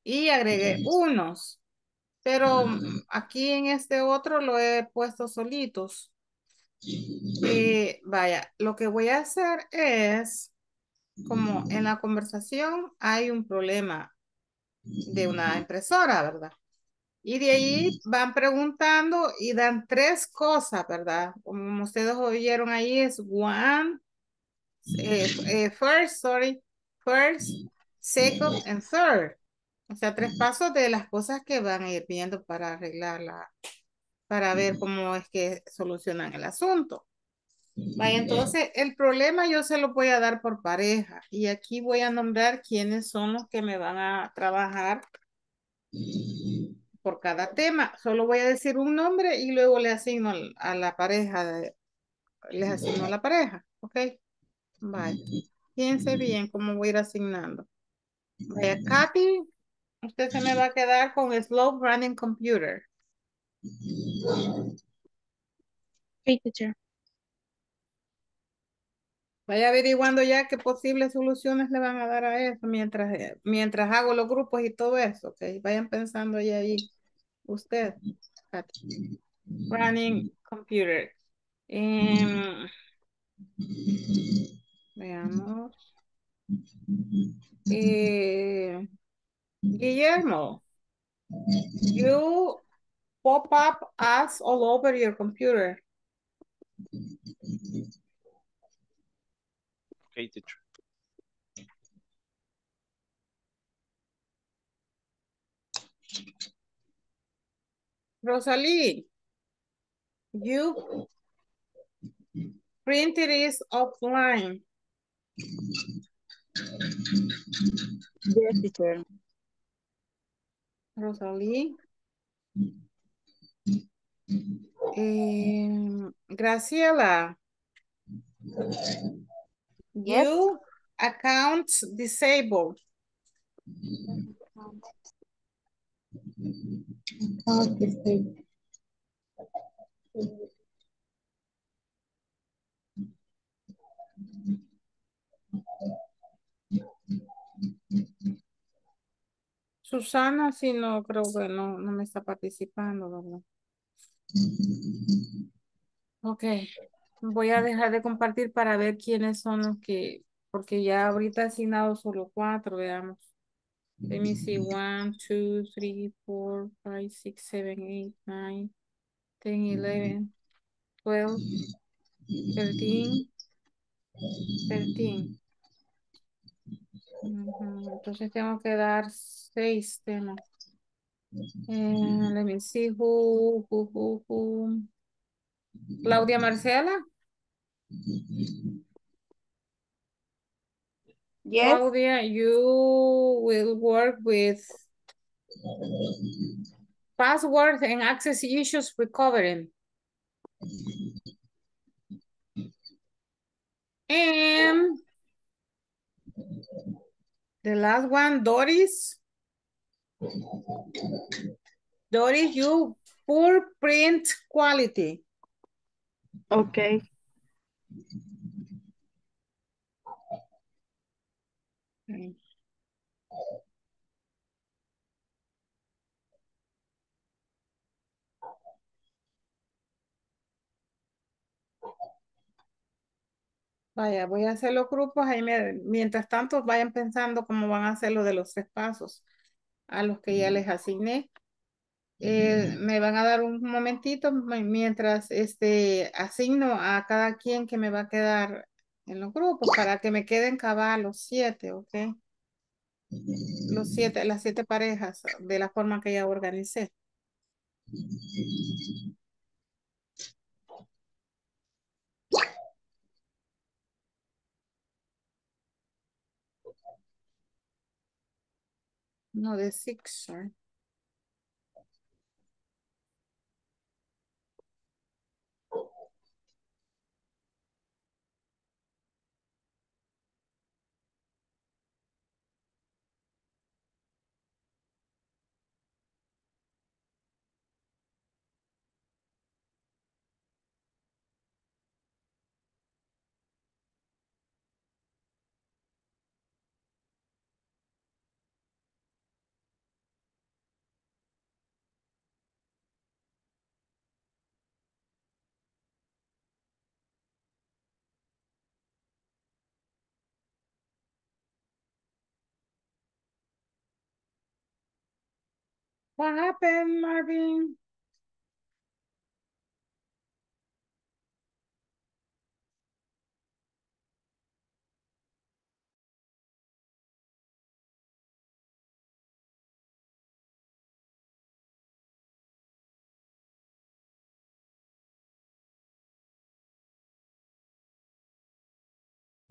Y agregué unos. Pero mm, aquí en este otro lo he puesto solitos. Eh, vaya, lo que voy a hacer es, como en la conversación hay un problema de una impresora, ¿verdad? Y de ahí van preguntando y dan tres cosas, ¿verdad? Como ustedes oyeron ahí es one, eh, eh, first, sorry, first, second and third. O sea, tres pasos de las cosas que van a ir viendo para arreglarla, para ver cómo es que solucionan el asunto. Vaya, entonces el problema yo se lo voy a dar por pareja y aquí voy a nombrar quiénes son los que me van a trabajar por cada tema. Solo voy a decir un nombre y luego le asigno a la pareja, de- les asigno a la pareja, ¿ok? Vaya, fíjense bien cómo voy a ir asignando. Vaya, Katy, usted se me va a quedar con Slow Running Computer. Teacher. Vaya averiguando ya qué posibles soluciones le van a dar a eso mientras, eh, mientras hago los grupos y todo eso, ¿ok? Vayan pensando ya ahí usted. Running computer. Em, veamos. Eh, Guillermo, you pop up ads all over your computer. Okay, teacher. Rosalie, you printed is offline. Yes, teacher. Rosalie. Em, Graciela. You account disabled. account disabled. Susana, sí, no, creo que no, no me está participando, ¿verdad? Ok, voy a dejar de compartir para ver quiénes son los que, porque ya ahorita he asignado solo cuatro, veamos. Let me see, one, two, three, four, five, six, seven, eight, nine, ten, eleven, twelve, thirteen, thirteen. Ujú, Entonces tengo que dar seis temas. Eh, let me see who, who, who, who. Claudia Marcela. Yes. Claudia, you will work with password and access issues recovering. And the last one, Doris. Doris, you poor print quality. Okay. Okay. Vaya, voy a hacer los grupos ahí me- mientras tanto vayan pensando cómo van a hacer lo de los tres pasos a los que ya les asigné. Eh, me van a dar un momentito mi- mientras este asigno a cada quien que me va a quedar en los grupos para que me queden cabal los siete, ¿ok? Los siete, las siete parejas de la forma que ya organicé. No, the six, sorry. What happened, Marvin?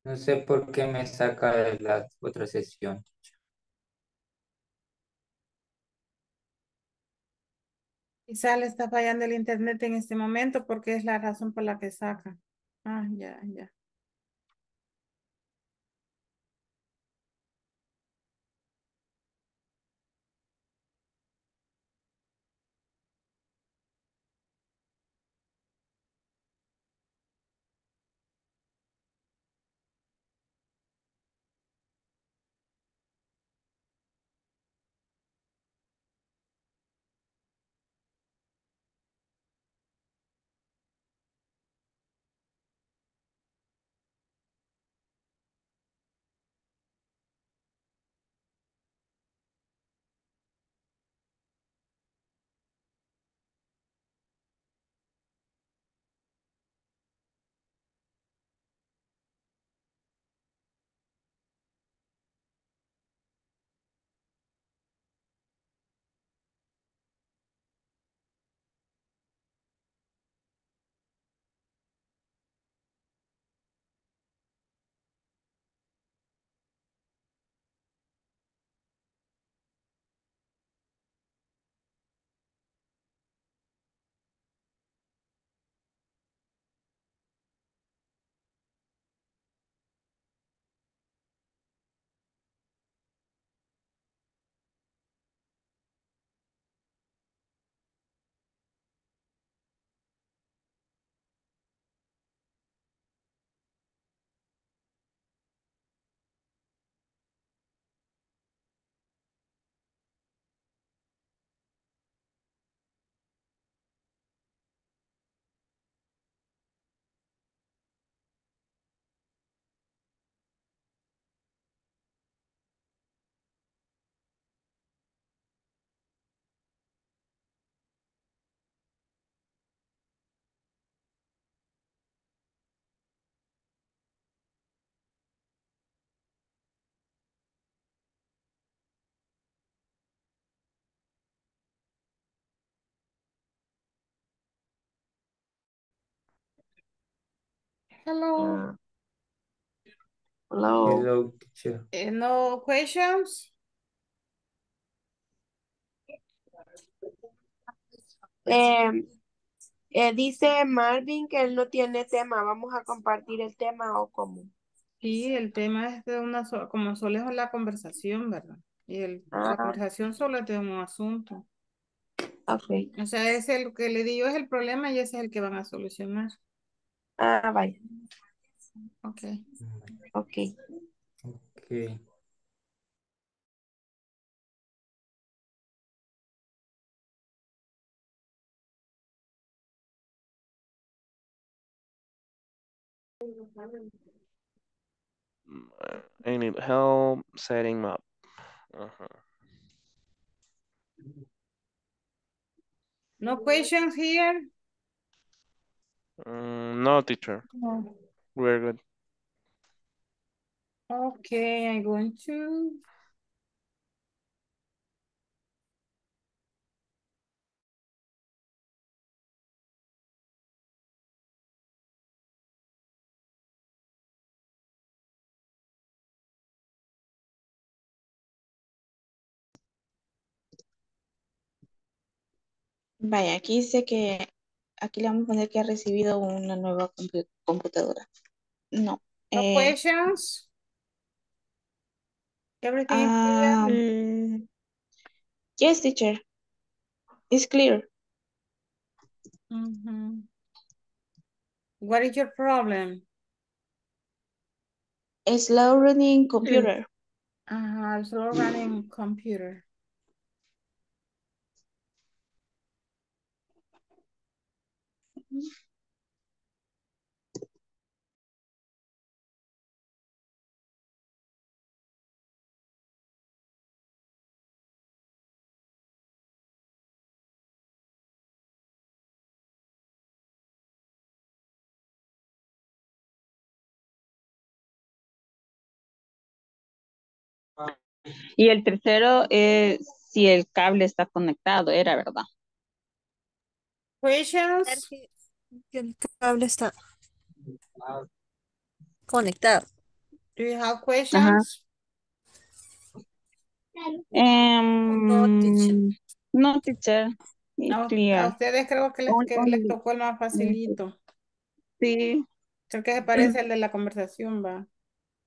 No sé por qué me saca de la otra sesión. Quizá le está fallando el internet en este momento porque es la razón por la que saca. Ah, ya, ya. Hello. Hello. Hello, teacher. Eh, no questions? Eh, eh, dice Marvin que él no tiene tema. ¿Vamos a compartir el tema o cómo? Sí, el tema es de una sola, como solo es la conversación, ¿verdad? Y el, la Ah. conversación solo es de un asunto. Ok. O sea, es el que le digo es el problema y ese es el que van a solucionar. Ah, vaya. Ok. Ok. Ok. I need help setting up. Ajá. No questions here? Mm, no, teacher. No. We're good. Okay, I'm going to. Vaya, aquí dice que aquí le vamos a poner que ha recibido una nueva compu- computadora. No. No eh, questions? Everything is clear? um, yes, teacher. It's clear. Mhm. What is your problem? A slow running computer. Ajá, slow running computer. Y el tercero es si el cable está conectado, era verdad. Questions? Que el cable está conectado. Do you have questions? Em, No, teacher. no, teacher. It's A, ustedes creo que les, que les tocó el más facilito. Sí. El que se parece al de la conversación, va.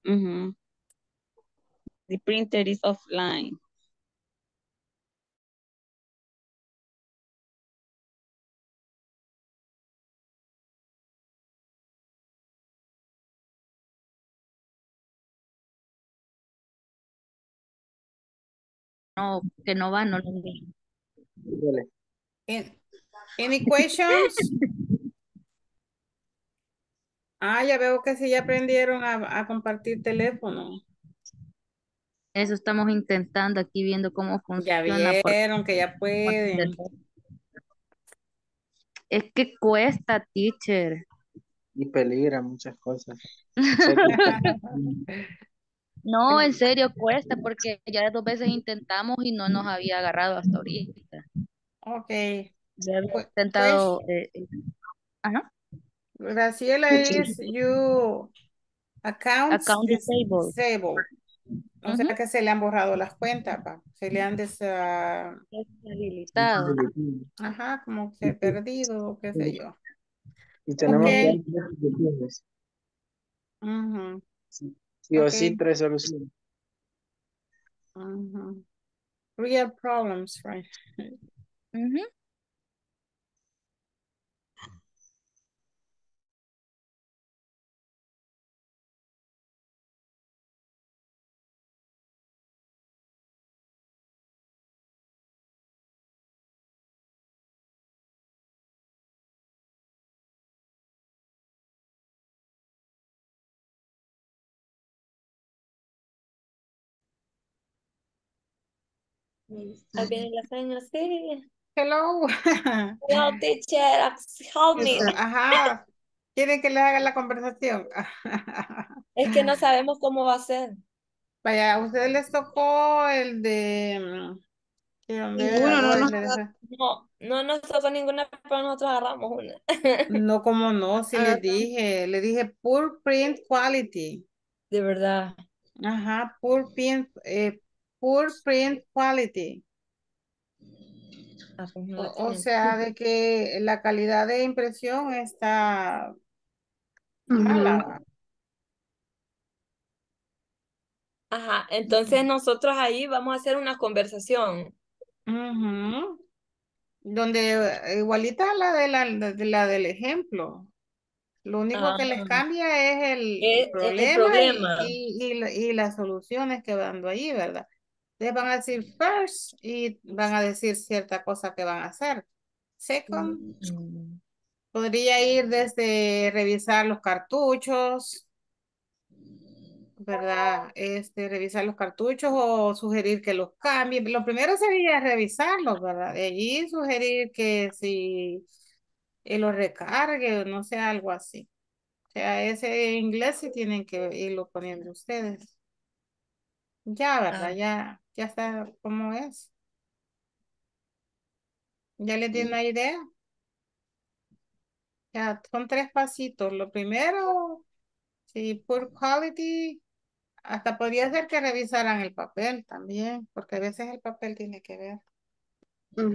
ujú. The printer is offline. No, que no va, no lo Any questions? Ah, ya veo que sí ya aprendieron a, a compartir teléfono. Eso estamos intentando aquí viendo cómo Ya funciona. porque vieron que ya pueden. Es que cuesta, teacher. Y peligra muchas cosas. No, en serio cuesta porque ya dos veces intentamos y no nos había agarrado hasta ahorita. Ok. Ya había Pues- intentado. eh, eh, ajá. Graciela is you accounts Account dis- disabled. disabled. O sea que se le han borrado las cuentas, va. Se le han des, ah, Deshabilitado. ajá, como que perdido, o qué sé yo. Y tenemos Ok. que. Sí o sí, tres soluciones. ujú. Real problems, right? Ujú. Ahí viene la señora, sí. Hello. No, teacher, help me. Ajá. ¿Quieren que les haga la conversación? Es que no sabemos cómo va a ser. Vaya, a ustedes les tocó el de... mm, Ninguno, no dejó- No, No nos tocó ninguna, pero nosotros agarramos una. No, como no, si le dije, le dije poor print quality. De verdad. Ajá, poor print, eh, poor print quality. Ah, pues O, sea, de que la calidad de impresión está mala. Ajá, entonces nosotros ahí vamos a hacer una conversación. Ujú. Donde eh, igualita a la de la, de la del ejemplo. Lo único que les Ajá. cambia es el, Eh, el problema y, y las soluciones que van dando ahí, ¿verdad? Entonces van a decir first y van a decir cierta cosa que van a hacer. Second, podría ir desde revisar los cartuchos, ¿verdad? Este, revisar los cartuchos o sugerir que los cambien. Lo primero sería revisarlos, ¿verdad? De allí sugerir que si eh, los recargue o no sé, algo así. O sea, ese inglés sí tienen que irlo poniendo ustedes. Ya, ¿verdad? Ah, Ya, ya está como es. Ya les di una idea. Ya, son tres pasitos. Lo primero, sí, poor quality. Hasta podría ser que revisaran el papel también, porque a veces el papel tiene que ver.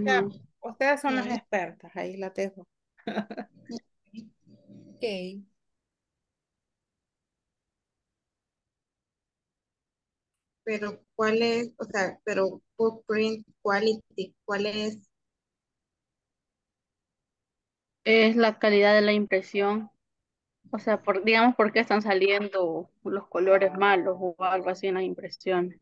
Ya, ustedes son las expertas, ahí la dejo. ok. Pero, ¿cuál es? O sea, pero footprint quality, ¿cuál es? Es la calidad de la impresión. O sea, por, digamos, por qué están saliendo los colores malos o algo así en las impresiones.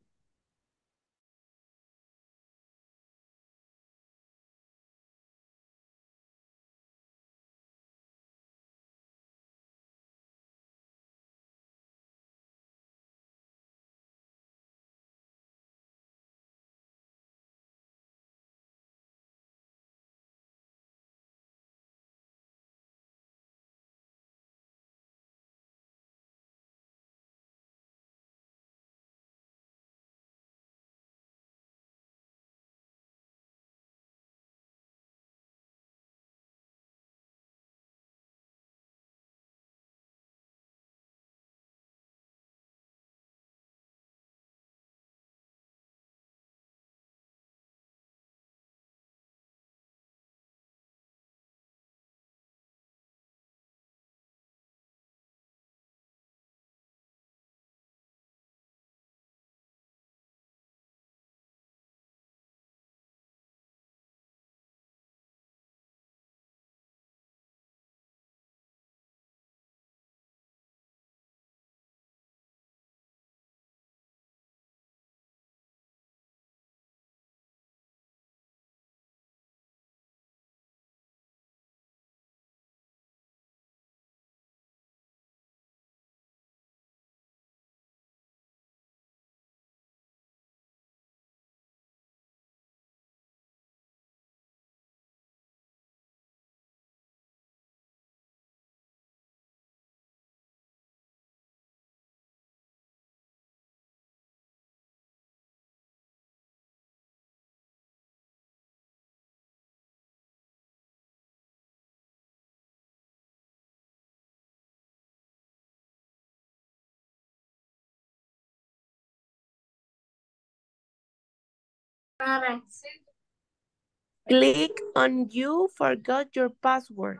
Click on you forgot your password.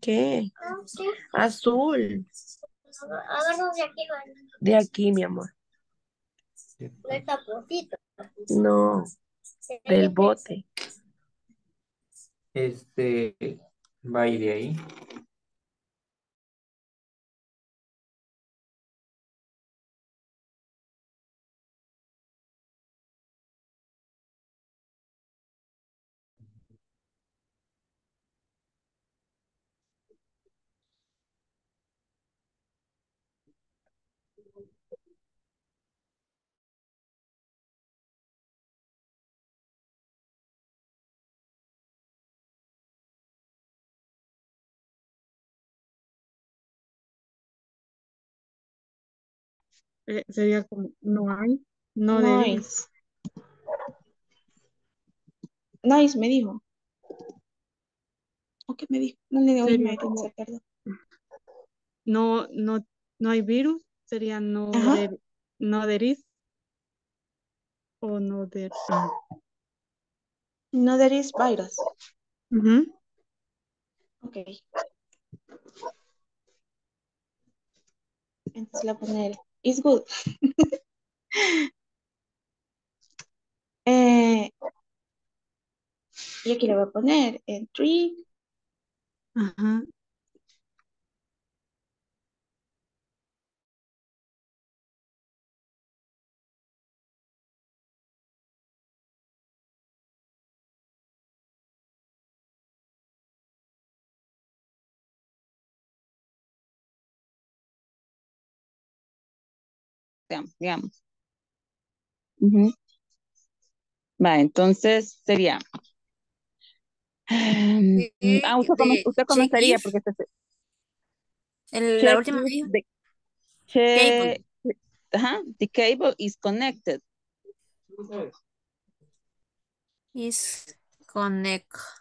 ¿Qué? Azul. De aquí, mi amor. No, del bote. Este, va a ir de ahí. Eh, sería como no hay, no. Noise. Nice me dijo. ¿O qué me dijo? No le me como, perdón. no, no, no hay virus, sería no der, no there is, o no there, ah, No there is virus. ujú. Ok. Entonces le voy a poner is good. Eh, y aquí le voy a poner en three, Ajá. digamos. digamos. Uh -huh. Va, entonces sería. De, ah, usted, de, usted comenzaría if, porque este se, el, la última de, che, cable. Ajá, the cable is connected. Is connected.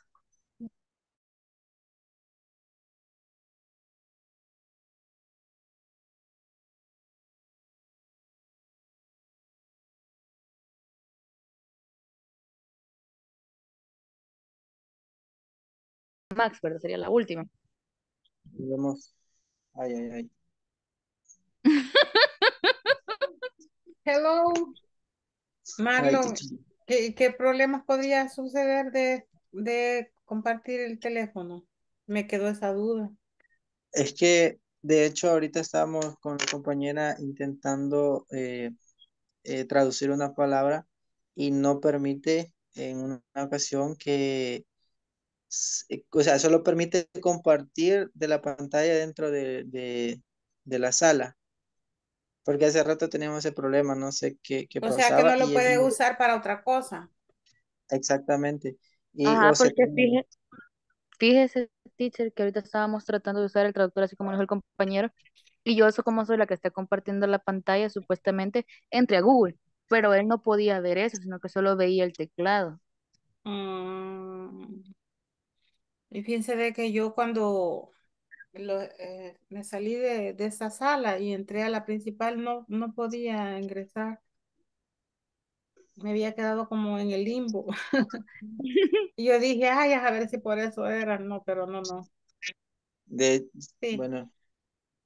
Max, pero sería la última. Digamos, ay, ay, ay. Hello, Marlon. ¿Qué, qué problemas podría suceder de, de compartir el teléfono? Me quedó esa duda. Es que, de hecho, ahorita estábamos con la compañera intentando eh, eh, traducir una palabra y no permite en una ocasión que, o sea, solo permite compartir de la pantalla dentro de, de, de la sala, porque hace rato teníamos ese problema, no sé qué, qué O sea que no lo es puede usar para otra cosa. exactamente. Y, Ajá, o sea, porque fíjese, fíjese, teacher, que ahorita estábamos tratando de usar el traductor así como dijo el compañero, y yo eso como soy la que está compartiendo la pantalla, supuestamente entré a Google, pero él no podía ver eso, sino que solo veía el teclado. Mm, Y fíjense de que yo cuando lo- eh, me salí de, de esa sala y entré a la principal, no, no podía ingresar. Me había quedado como en el limbo. Y yo dije, ay, a ver si por eso era. No, pero no, no. de, Sí. bueno,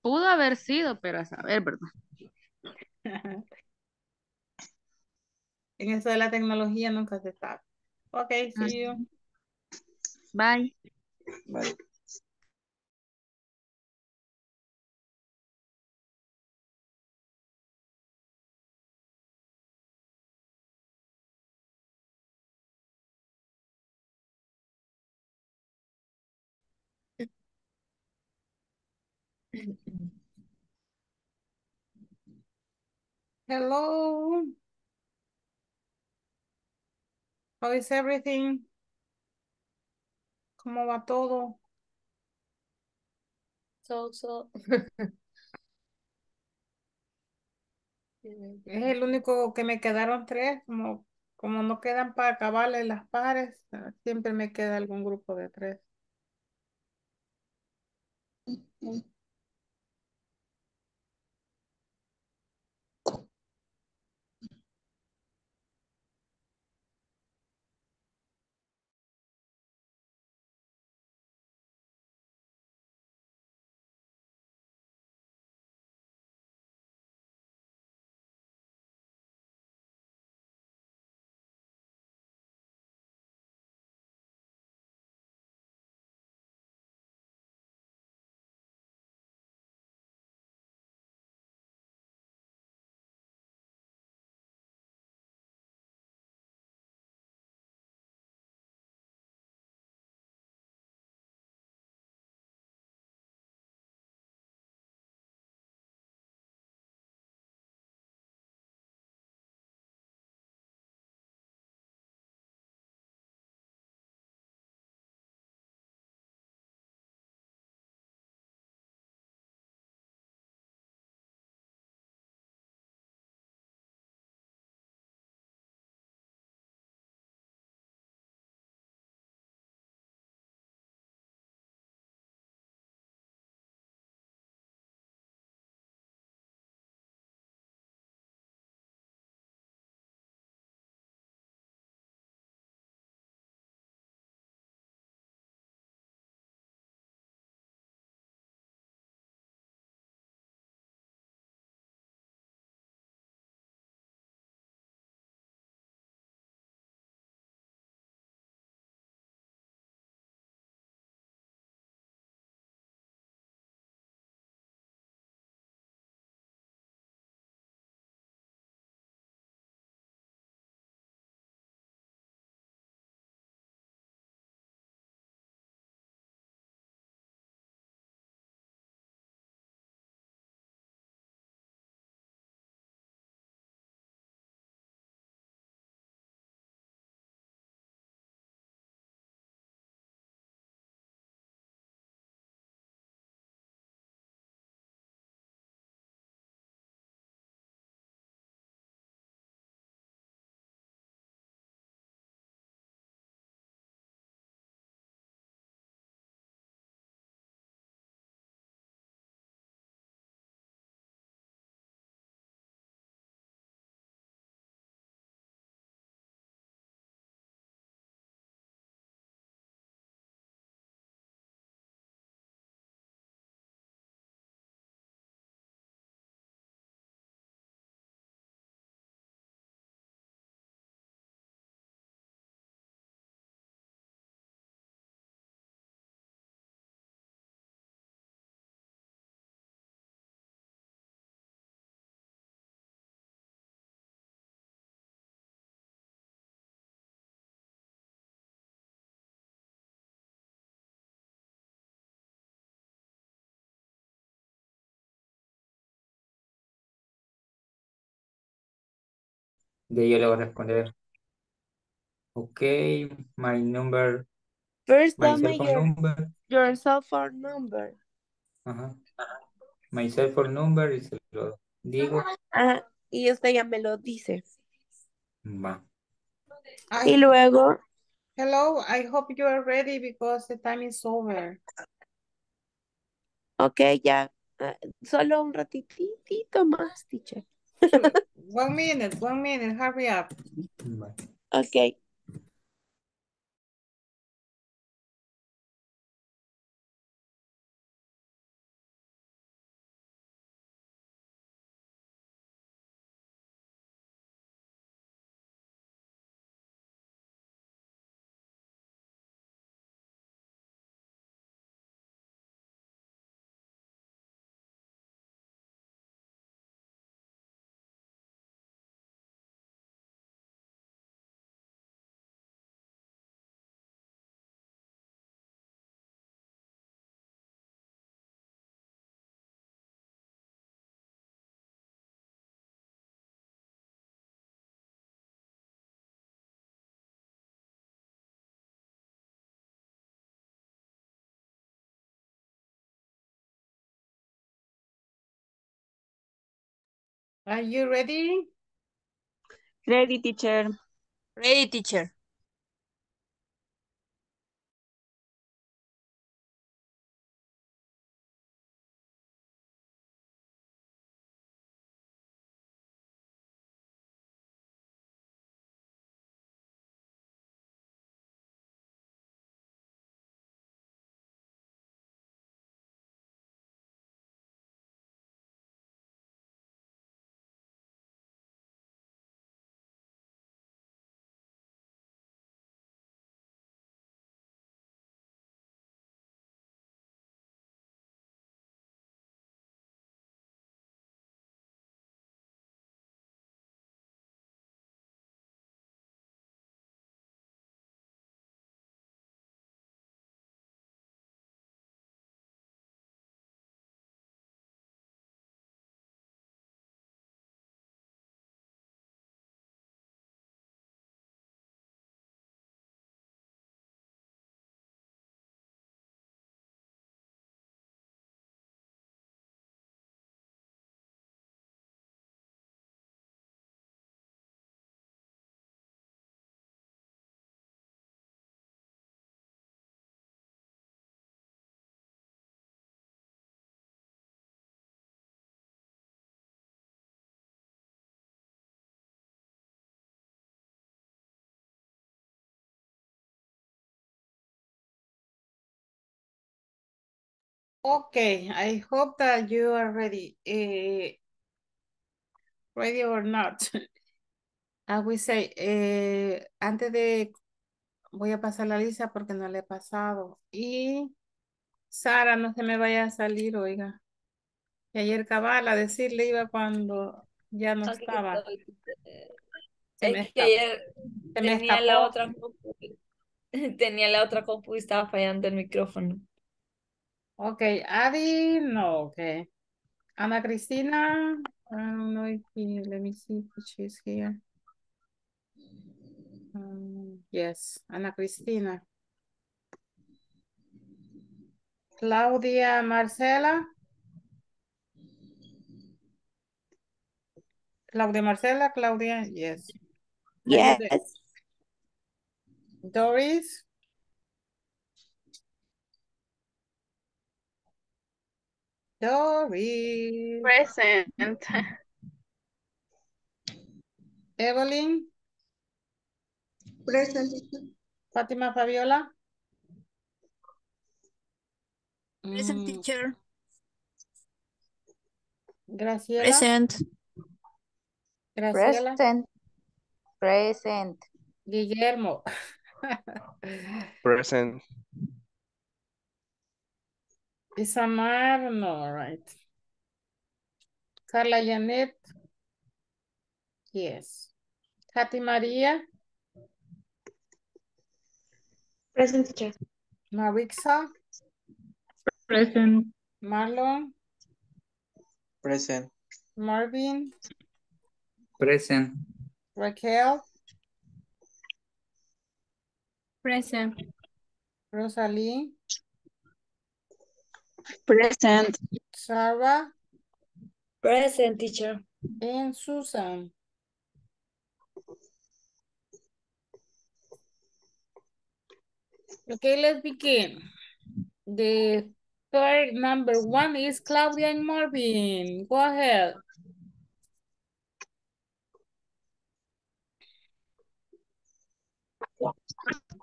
Pudo haber sido, pero a saber, ¿verdad? En eso de la tecnología nunca se sabe. Ok, see you. Bye. vale. Hello. How is everything? ¿Cómo va todo? So, so. Es el único que me quedaron tres, como, como no quedan para acabarle las pares, ah, siempre me queda algún grupo de tres. De yo le voy a responder. Ok, my number, First, my dame cell phone your, number. your cell phone number. Ajá. My cell phone number y se lo digo. Ah, y usted ya me lo dice. Va. Y luego, hello, I hope you are ready because the time is over. ok, ya. ah, solo un ratitito más, teacher. One minute, one minute, hurry up. Mm, Va. Are you ready? Ready, teacher. Ready, teacher. Okay, I hope that you are ready. Eh, ready or not. I will say, eh, antes de, voy a pasar la lista porque no le he pasado. Y Sara, no se me vaya a salir, oiga. Y ayer cabal a decirle iba cuando ya no estaba. estoy. Se me que ayer Se me tenía la otra tenía la otra compu y estaba fallando el micrófono. Ok, Adi, no, ok. Ana Cristina, I don't know if he, let me see if she's here. Um, yes, Ana Cristina. Claudia Marcela. Claudia Marcela, Claudia, yes. Yes. Doris, Doris, Present. Evelyn, Present. Fátima Fabiola. Present, Mm, teacher. Graciela, Present. Graciela, Present. Present. Guillermo. Present. Isamar, no, right. Carla Janet. Yes. Katy María, Present teacher. Marixa, Present. Marlon, Present. Marvin, Present. Raquel, Present. Rosalie, Present. Sarah, Present, teacher. and Susan. Okay, let's begin. The third number one is Claudia and Marvin. Go ahead.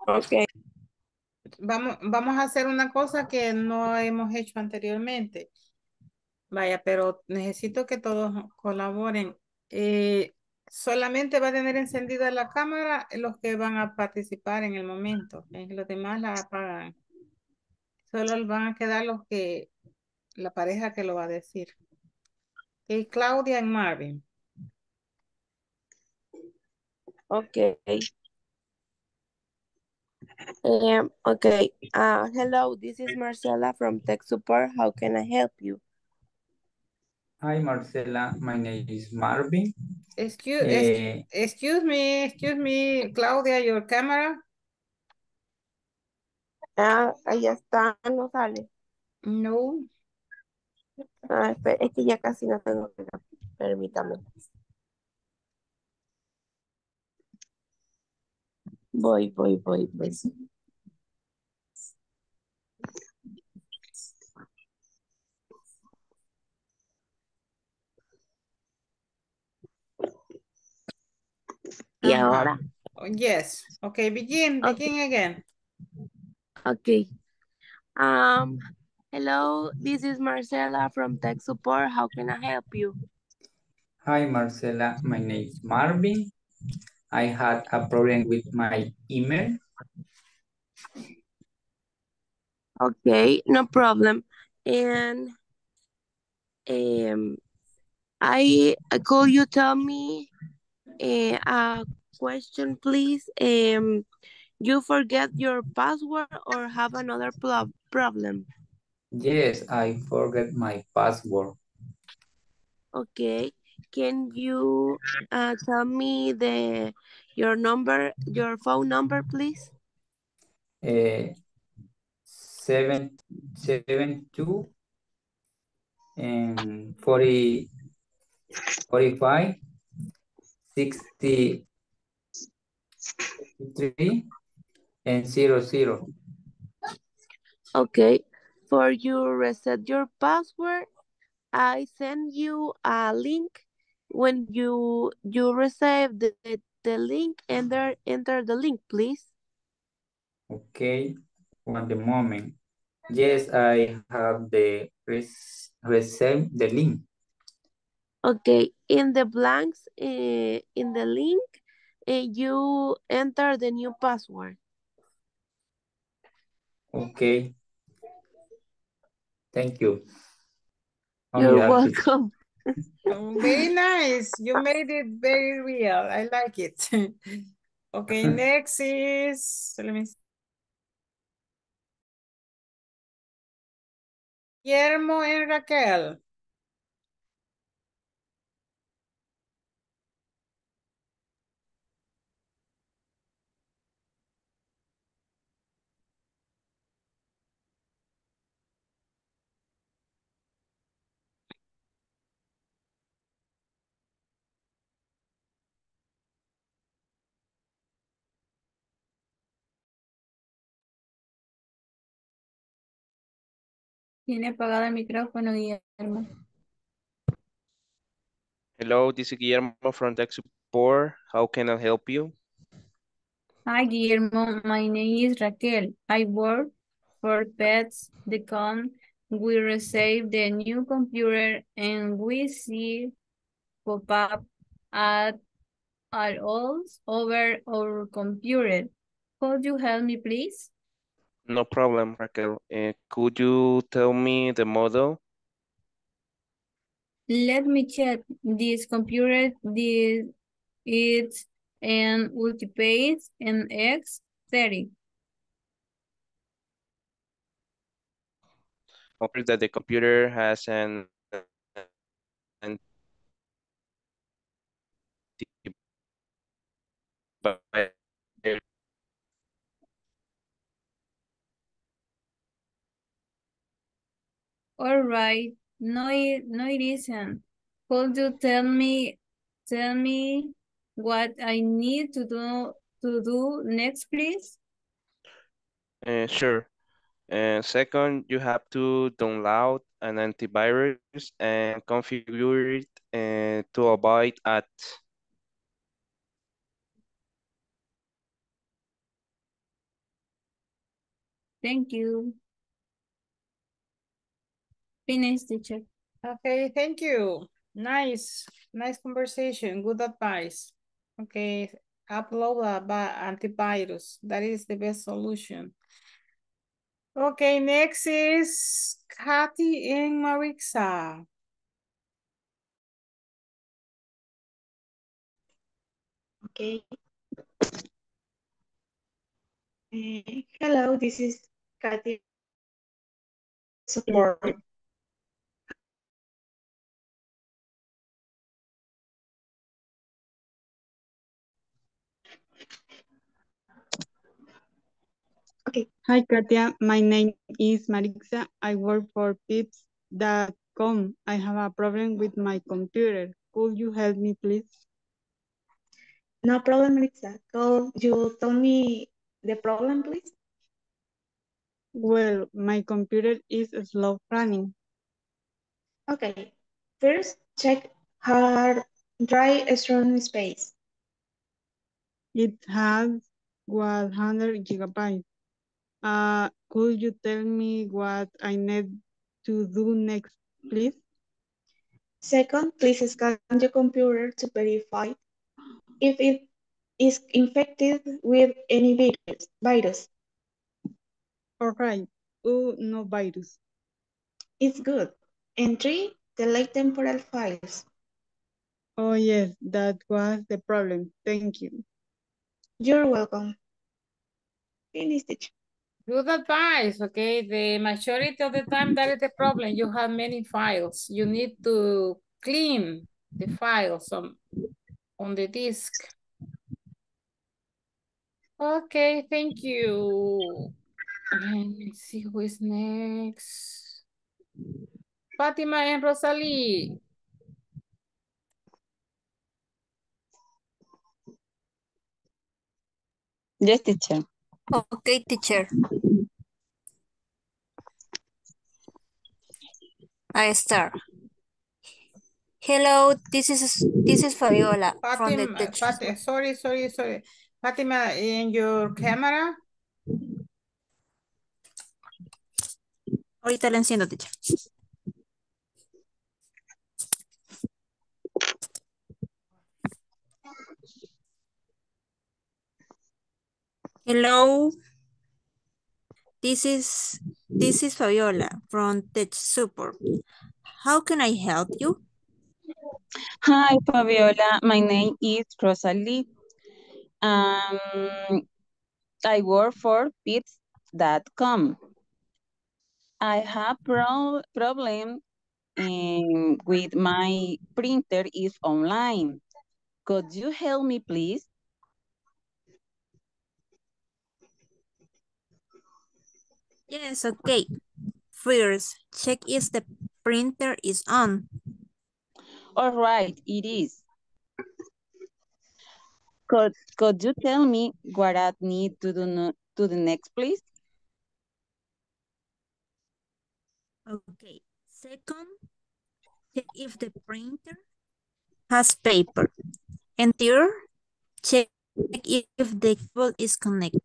Okay. Vamos, vamos a hacer una cosa que no hemos hecho anteriormente. Vaya, pero necesito que todos colaboren. Eh, solamente va a tener encendida la cámara los que van a participar en el momento. ¿ok? Los demás la apagan. Solo van a quedar los que, la pareja que lo va a decir. Ok, Claudia y Marvin. Okay. Um, okay. Uh, hello, this is Marcela from Tech Support. How can I help you? Hi, Marcela. My name is Marvin. Excuse, Eh, excuse me, excuse me, Claudia, your camera. Ah, ahí está, no sale. No. Ah, es que ya casi no tengo. Permítame. Voy, voy, voy, voy. Y Ajá. ahora, Oh, Yes. Okay, begin, begin again. okay. Um, hello, this is Marcela from Tech Support. How can I help you? Hi, Marcela. My name is Marvin. I had a problem with my email. Okay, no problem. And um, I could you tell me uh, a question, please? Um, you forget your password or have another problem? Yes, I forgot my password. Okay, can you uh, tell me the your number, your phone number, please? Uh, seven, seven, two, and forty, forty-five, sixty, three, and zero, zero. Okay, for you reset your password, I send you a link. When you you receive the, the link, enter enter the link, please. Okay, one the moment. Yes, I have the res receive the link. Okay, in the blanks uh, in the link, uh, you enter the new password. Okay. Thank you. You're Only that is- welcome. Very nice. You made it very real. I like it. Okay, next is, let me see. Guillermo and Raquel. Tiene apagado el micrófono, Guillermo. Hello, this is Guillermo from Tech Support. How can I help you? Hi, Guillermo. My name is Raquel. I work for Pets.com. We received the new computer and we see pop-up at at all over our computer. Could you help me, please? No problem, Raquel. Uh, could you tell me the model? Let me check this computer. This it's an Ultipace NX30. Or that the computer has an, an by All right. No, it, no, it isn't. Could you tell me, tell me what I need to do to do next, please? Uh, sure. And second, you have to download an antivirus and configure it uh, to avoid ads. Thank you. Finish, teacher. Okay, thank you. Nice, nice conversation, good advice. Okay, upload a ba- antivirus. That is the best solution. Okay, next is Kathy and Marixa. Okay. Eh, hello, this is Kathy. Support. Okay. Hi, Katia. My name is Marixa. I work for pips.com. I have a problem with my computer. Could you help me, please? No problem, Melissa. Could you tell me the problem, please? Well, my computer is slow running. Okay. First, check hard drive strong space. It has 100 gigabytes. Uh, could you tell me what I need to do next, please? Second, please scan your computer to verify if it is infected with any virus. virus. All right. Oh, no virus. It's good. And three, delete temporal files. Oh, yes, that was the problem. Thank you. You're welcome. Finish, teacher. Good advice, okay? The majority of the time, that is the problem. You have many files. You need to clean the files on, on the disk. Okay, thank you. Let me see who is next. Fatima and Rosalie. Yes, teacher. Okay, teacher. I start. Hello, this is this is Fabiola from the Fatima, teacher. Fat- sorry, sorry, sorry. Fatima, in your camera, Ahorita le enciendo, teacher. Hello. This is this is Fabiola from Tech Support. How can I help you? Hi, Fabiola. My name is Rosalie. Um, I work for bits.com. I have pro problem um, with my printer is online. Could you help me, please? Yes, okay. First, check if the printer is on. All right, it is. Could, could you tell me what I need to do no, to the next, please? Okay. Second, check if the printer has paper. And third, check if the cable is connected.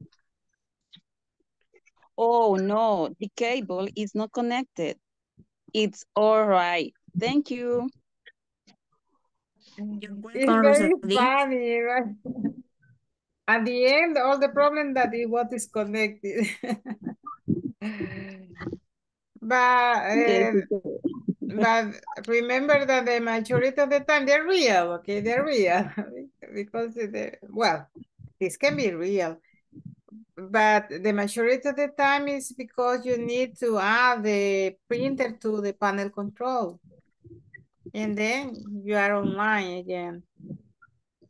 Oh, no, the cable is not connected. It's all right. Thank you. It's very funny, right? At the end, all the problem that it was disconnected. but, Yes, uh, but remember that the majority of the time they're real, okay? They're real because the well, this can be real, but the majority of the time is because you need to add the printer to the panel control, and then you are online again.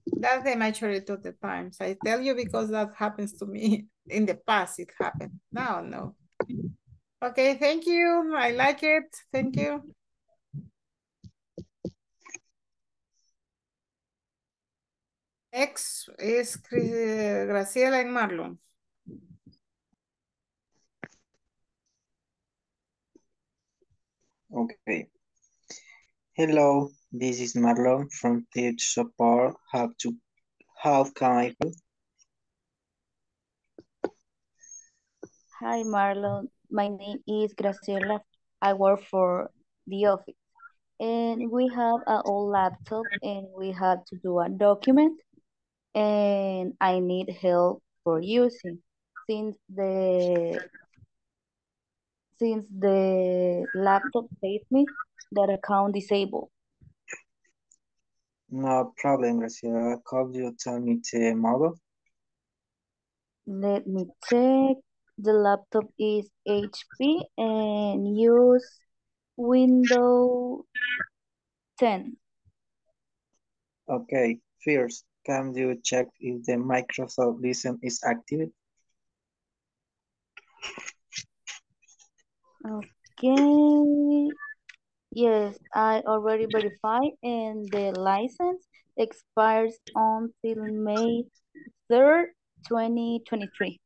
That's the majority of the times. I tell you because that happens to me. In the past, it happened. Now, no. Okay, thank you. I like it. Thank you. Next is uh, Graciela and Marlon. Okay. Hello, this is Marlon from Teach Support. How to how can I help? Hi, Marlon. My name is Graciela. I work for the office. And we have an old laptop and we had to do a document and I need help for using since the since the laptop saved me that account disabled. No problem, Graciela. Could you tell me the model? Let me check. The laptop is HP and use Windows 10. Okay, first, can you check if the Microsoft License is active? Okay. Yes, I already verified and the license expires until May 3rd, 2023.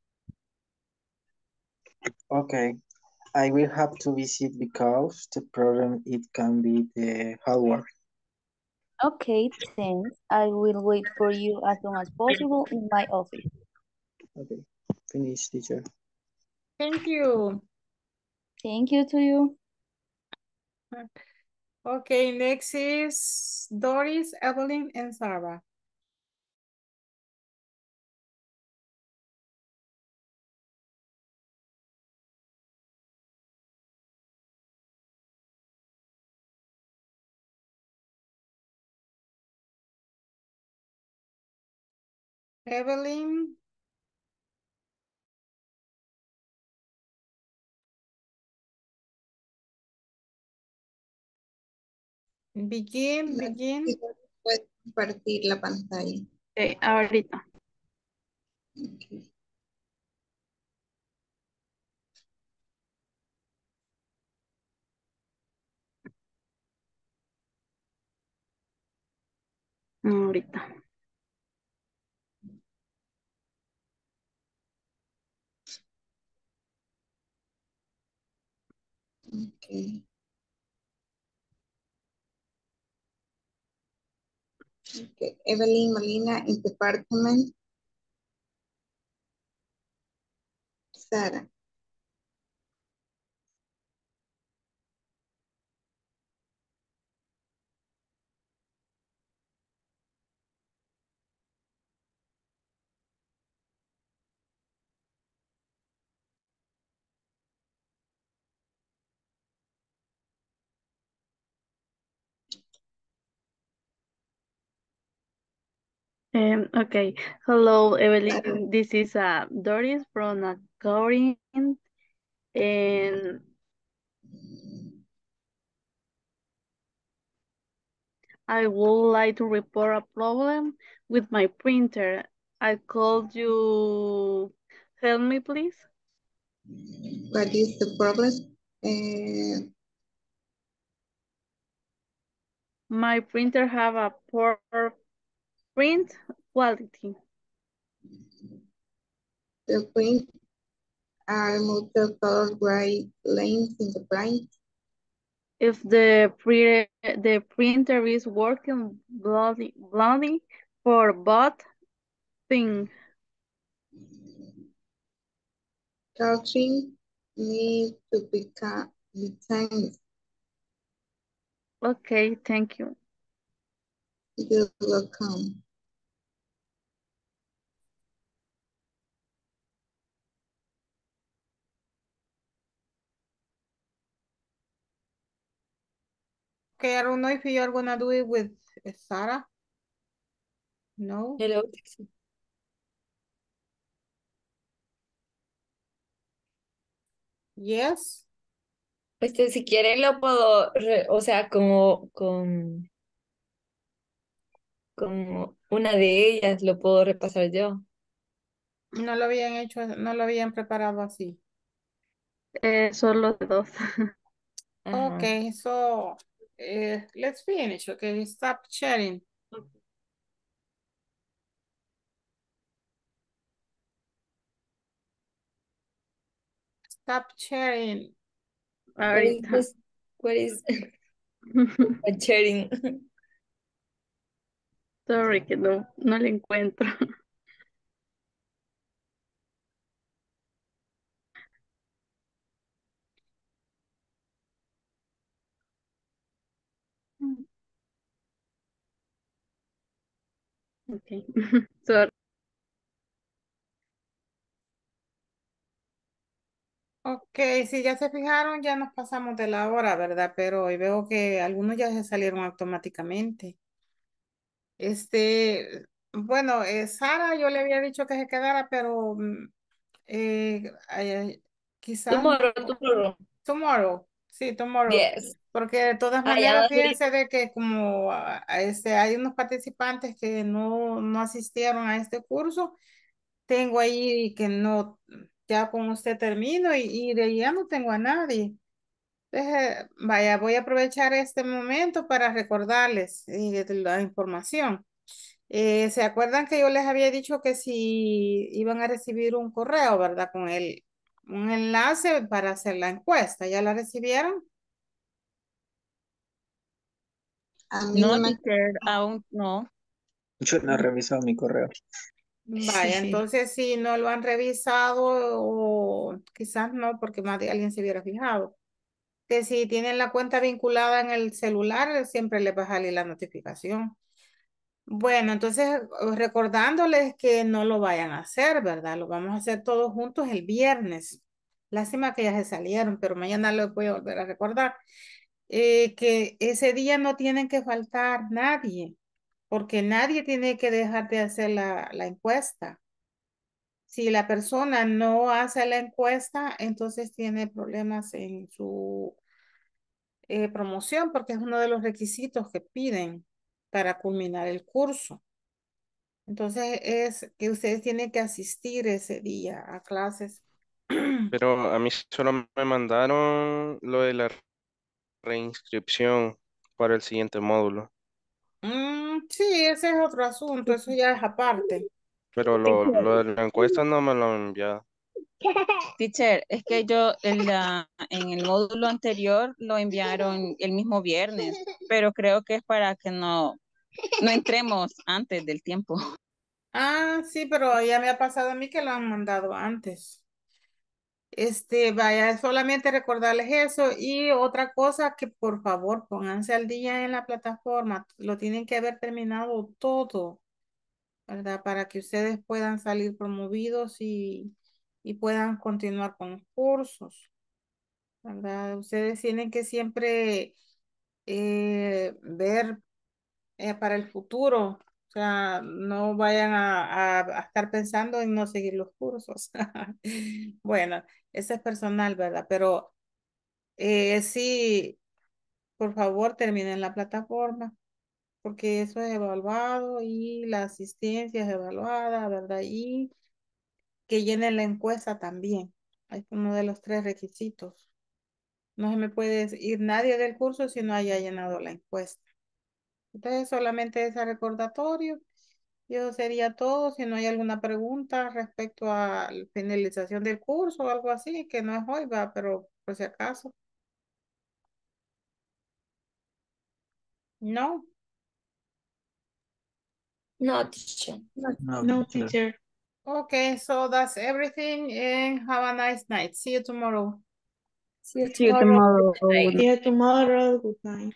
Okay, I will have to visit because the problem it can be the hardware. Okay, thanks. I will wait for you as soon as possible in my office. Okay, finish, teacher. Thank you. Thank you to you. Okay, next is Doris, Evelyn, and Sarah. Evelyn. Begin, begin. Puede compartir la pantalla. Ok, ahorita. Ok. Ahorita. Okay. Okay. Evelyn Molina in department. Sara. Um, okay. Hello, Evelyn. This is uh, Doris from accounting. And I would like to report a problem with my printer. I called you. Help me, please. What is the problem? Uh, My printer have a poor print quality. the print are multiple bright lines in the print. If the pre the printer is working bloody bloody for both things. Coughing need to become become Okay, thank you. You're welcome. Okay, I don't know if you are gonna do it with uh, Sarah. No. Hello. Yes. Este, si quieren lo puedo, re- o sea, como con, como una de ellas, lo puedo repasar yo. No lo habían hecho, no lo habían preparado así. Eh, solo dos. Okay, so uh, let's finish. Okay, stop sharing. Stop sharing. What is this? What is sharing? Sorry que no, no le encuentro. Okay. Sorry. Ok, si ya se fijaron, ya nos pasamos de la hora, ¿verdad? Pero hoy veo que algunos ya se salieron automáticamente. Este, bueno, eh, Sara, yo le había dicho que se quedara, pero mm, eh, ay, quizás Tomorrow, tomorrow. tomorrow, sí, tomorrow. Yes. Porque de todas Ah, maneras, fíjense de que como ah, este, hay unos participantes que no, no asistieron a este curso, tengo ahí que no, ya con usted termino y, y de ya no tengo a nadie. Deje- vaya, voy a aprovechar este momento para recordarles eh, la información. Eh, ¿se acuerdan que yo les había dicho que si iban a recibir un correo, ¿verdad? Con el, un enlace para hacer la encuesta. ¿Ya la recibieron? A mí No, no me... aún no. Yo no he revisado mi correo. Vaya, entonces si no lo han revisado o quizás no, porque más de alguien se hubiera fijado. Que si tienen la cuenta vinculada en el celular, siempre les va a salir la notificación. Bueno, entonces recordándoles que no lo vayan a hacer, ¿verdad? Lo vamos a hacer todos juntos el viernes. Lástima que ya se salieron, pero mañana lo voy a volver a recordar. Eh, que ese día no tienen que faltar nadie, porque nadie tiene que dejar de hacer la, la encuesta. Si la persona no hace la encuesta, entonces tiene problemas en su eh, promoción, porque es uno de los requisitos que piden para culminar el curso. Entonces es que ustedes tienen que asistir ese día a clases. Pero a mí solo me mandaron lo de la reinscripción para el siguiente módulo. Mm, sí, ese es otro asunto, eso ya es aparte. Pero lo, lo de la encuesta no me lo han enviado. Teacher, es que yo en, la, en el módulo anterior lo enviaron el mismo viernes, pero creo que es para que no, no entremos antes del tiempo. Ah, sí, pero ya me ha pasado a mí que lo han mandado antes. Este, vaya, solamente recordarles eso y otra cosa que por favor pónganse al día en la plataforma, lo tienen que haber terminado todo, ¿verdad? Para que ustedes puedan salir promovidos y, y puedan continuar con los cursos, ¿verdad? Ustedes tienen que siempre eh, ver eh, para el futuro, o sea, no vayan a, a- a estar pensando en no seguir los cursos. Bueno, eso es personal, ¿verdad? Pero eh, sí, por favor, terminen la plataforma, porque eso es evaluado y la asistencia es evaluada, ¿verdad? Y que llenen la encuesta también. Es uno de los tres requisitos. No se me puede ir nadie del curso si no haya llenado la encuesta. Entonces, solamente ese recordatorio. Y eso sería todo. Si no hay alguna pregunta respecto a la finalización del curso o algo así, que no es hoy, va, pero por si acaso. No. No, teacher. No, No, teacher. Okay, so that's everything and have a nice night. See you tomorrow. See you See you tomorrow. tomorrow. Good night. See you tomorrow. Good night.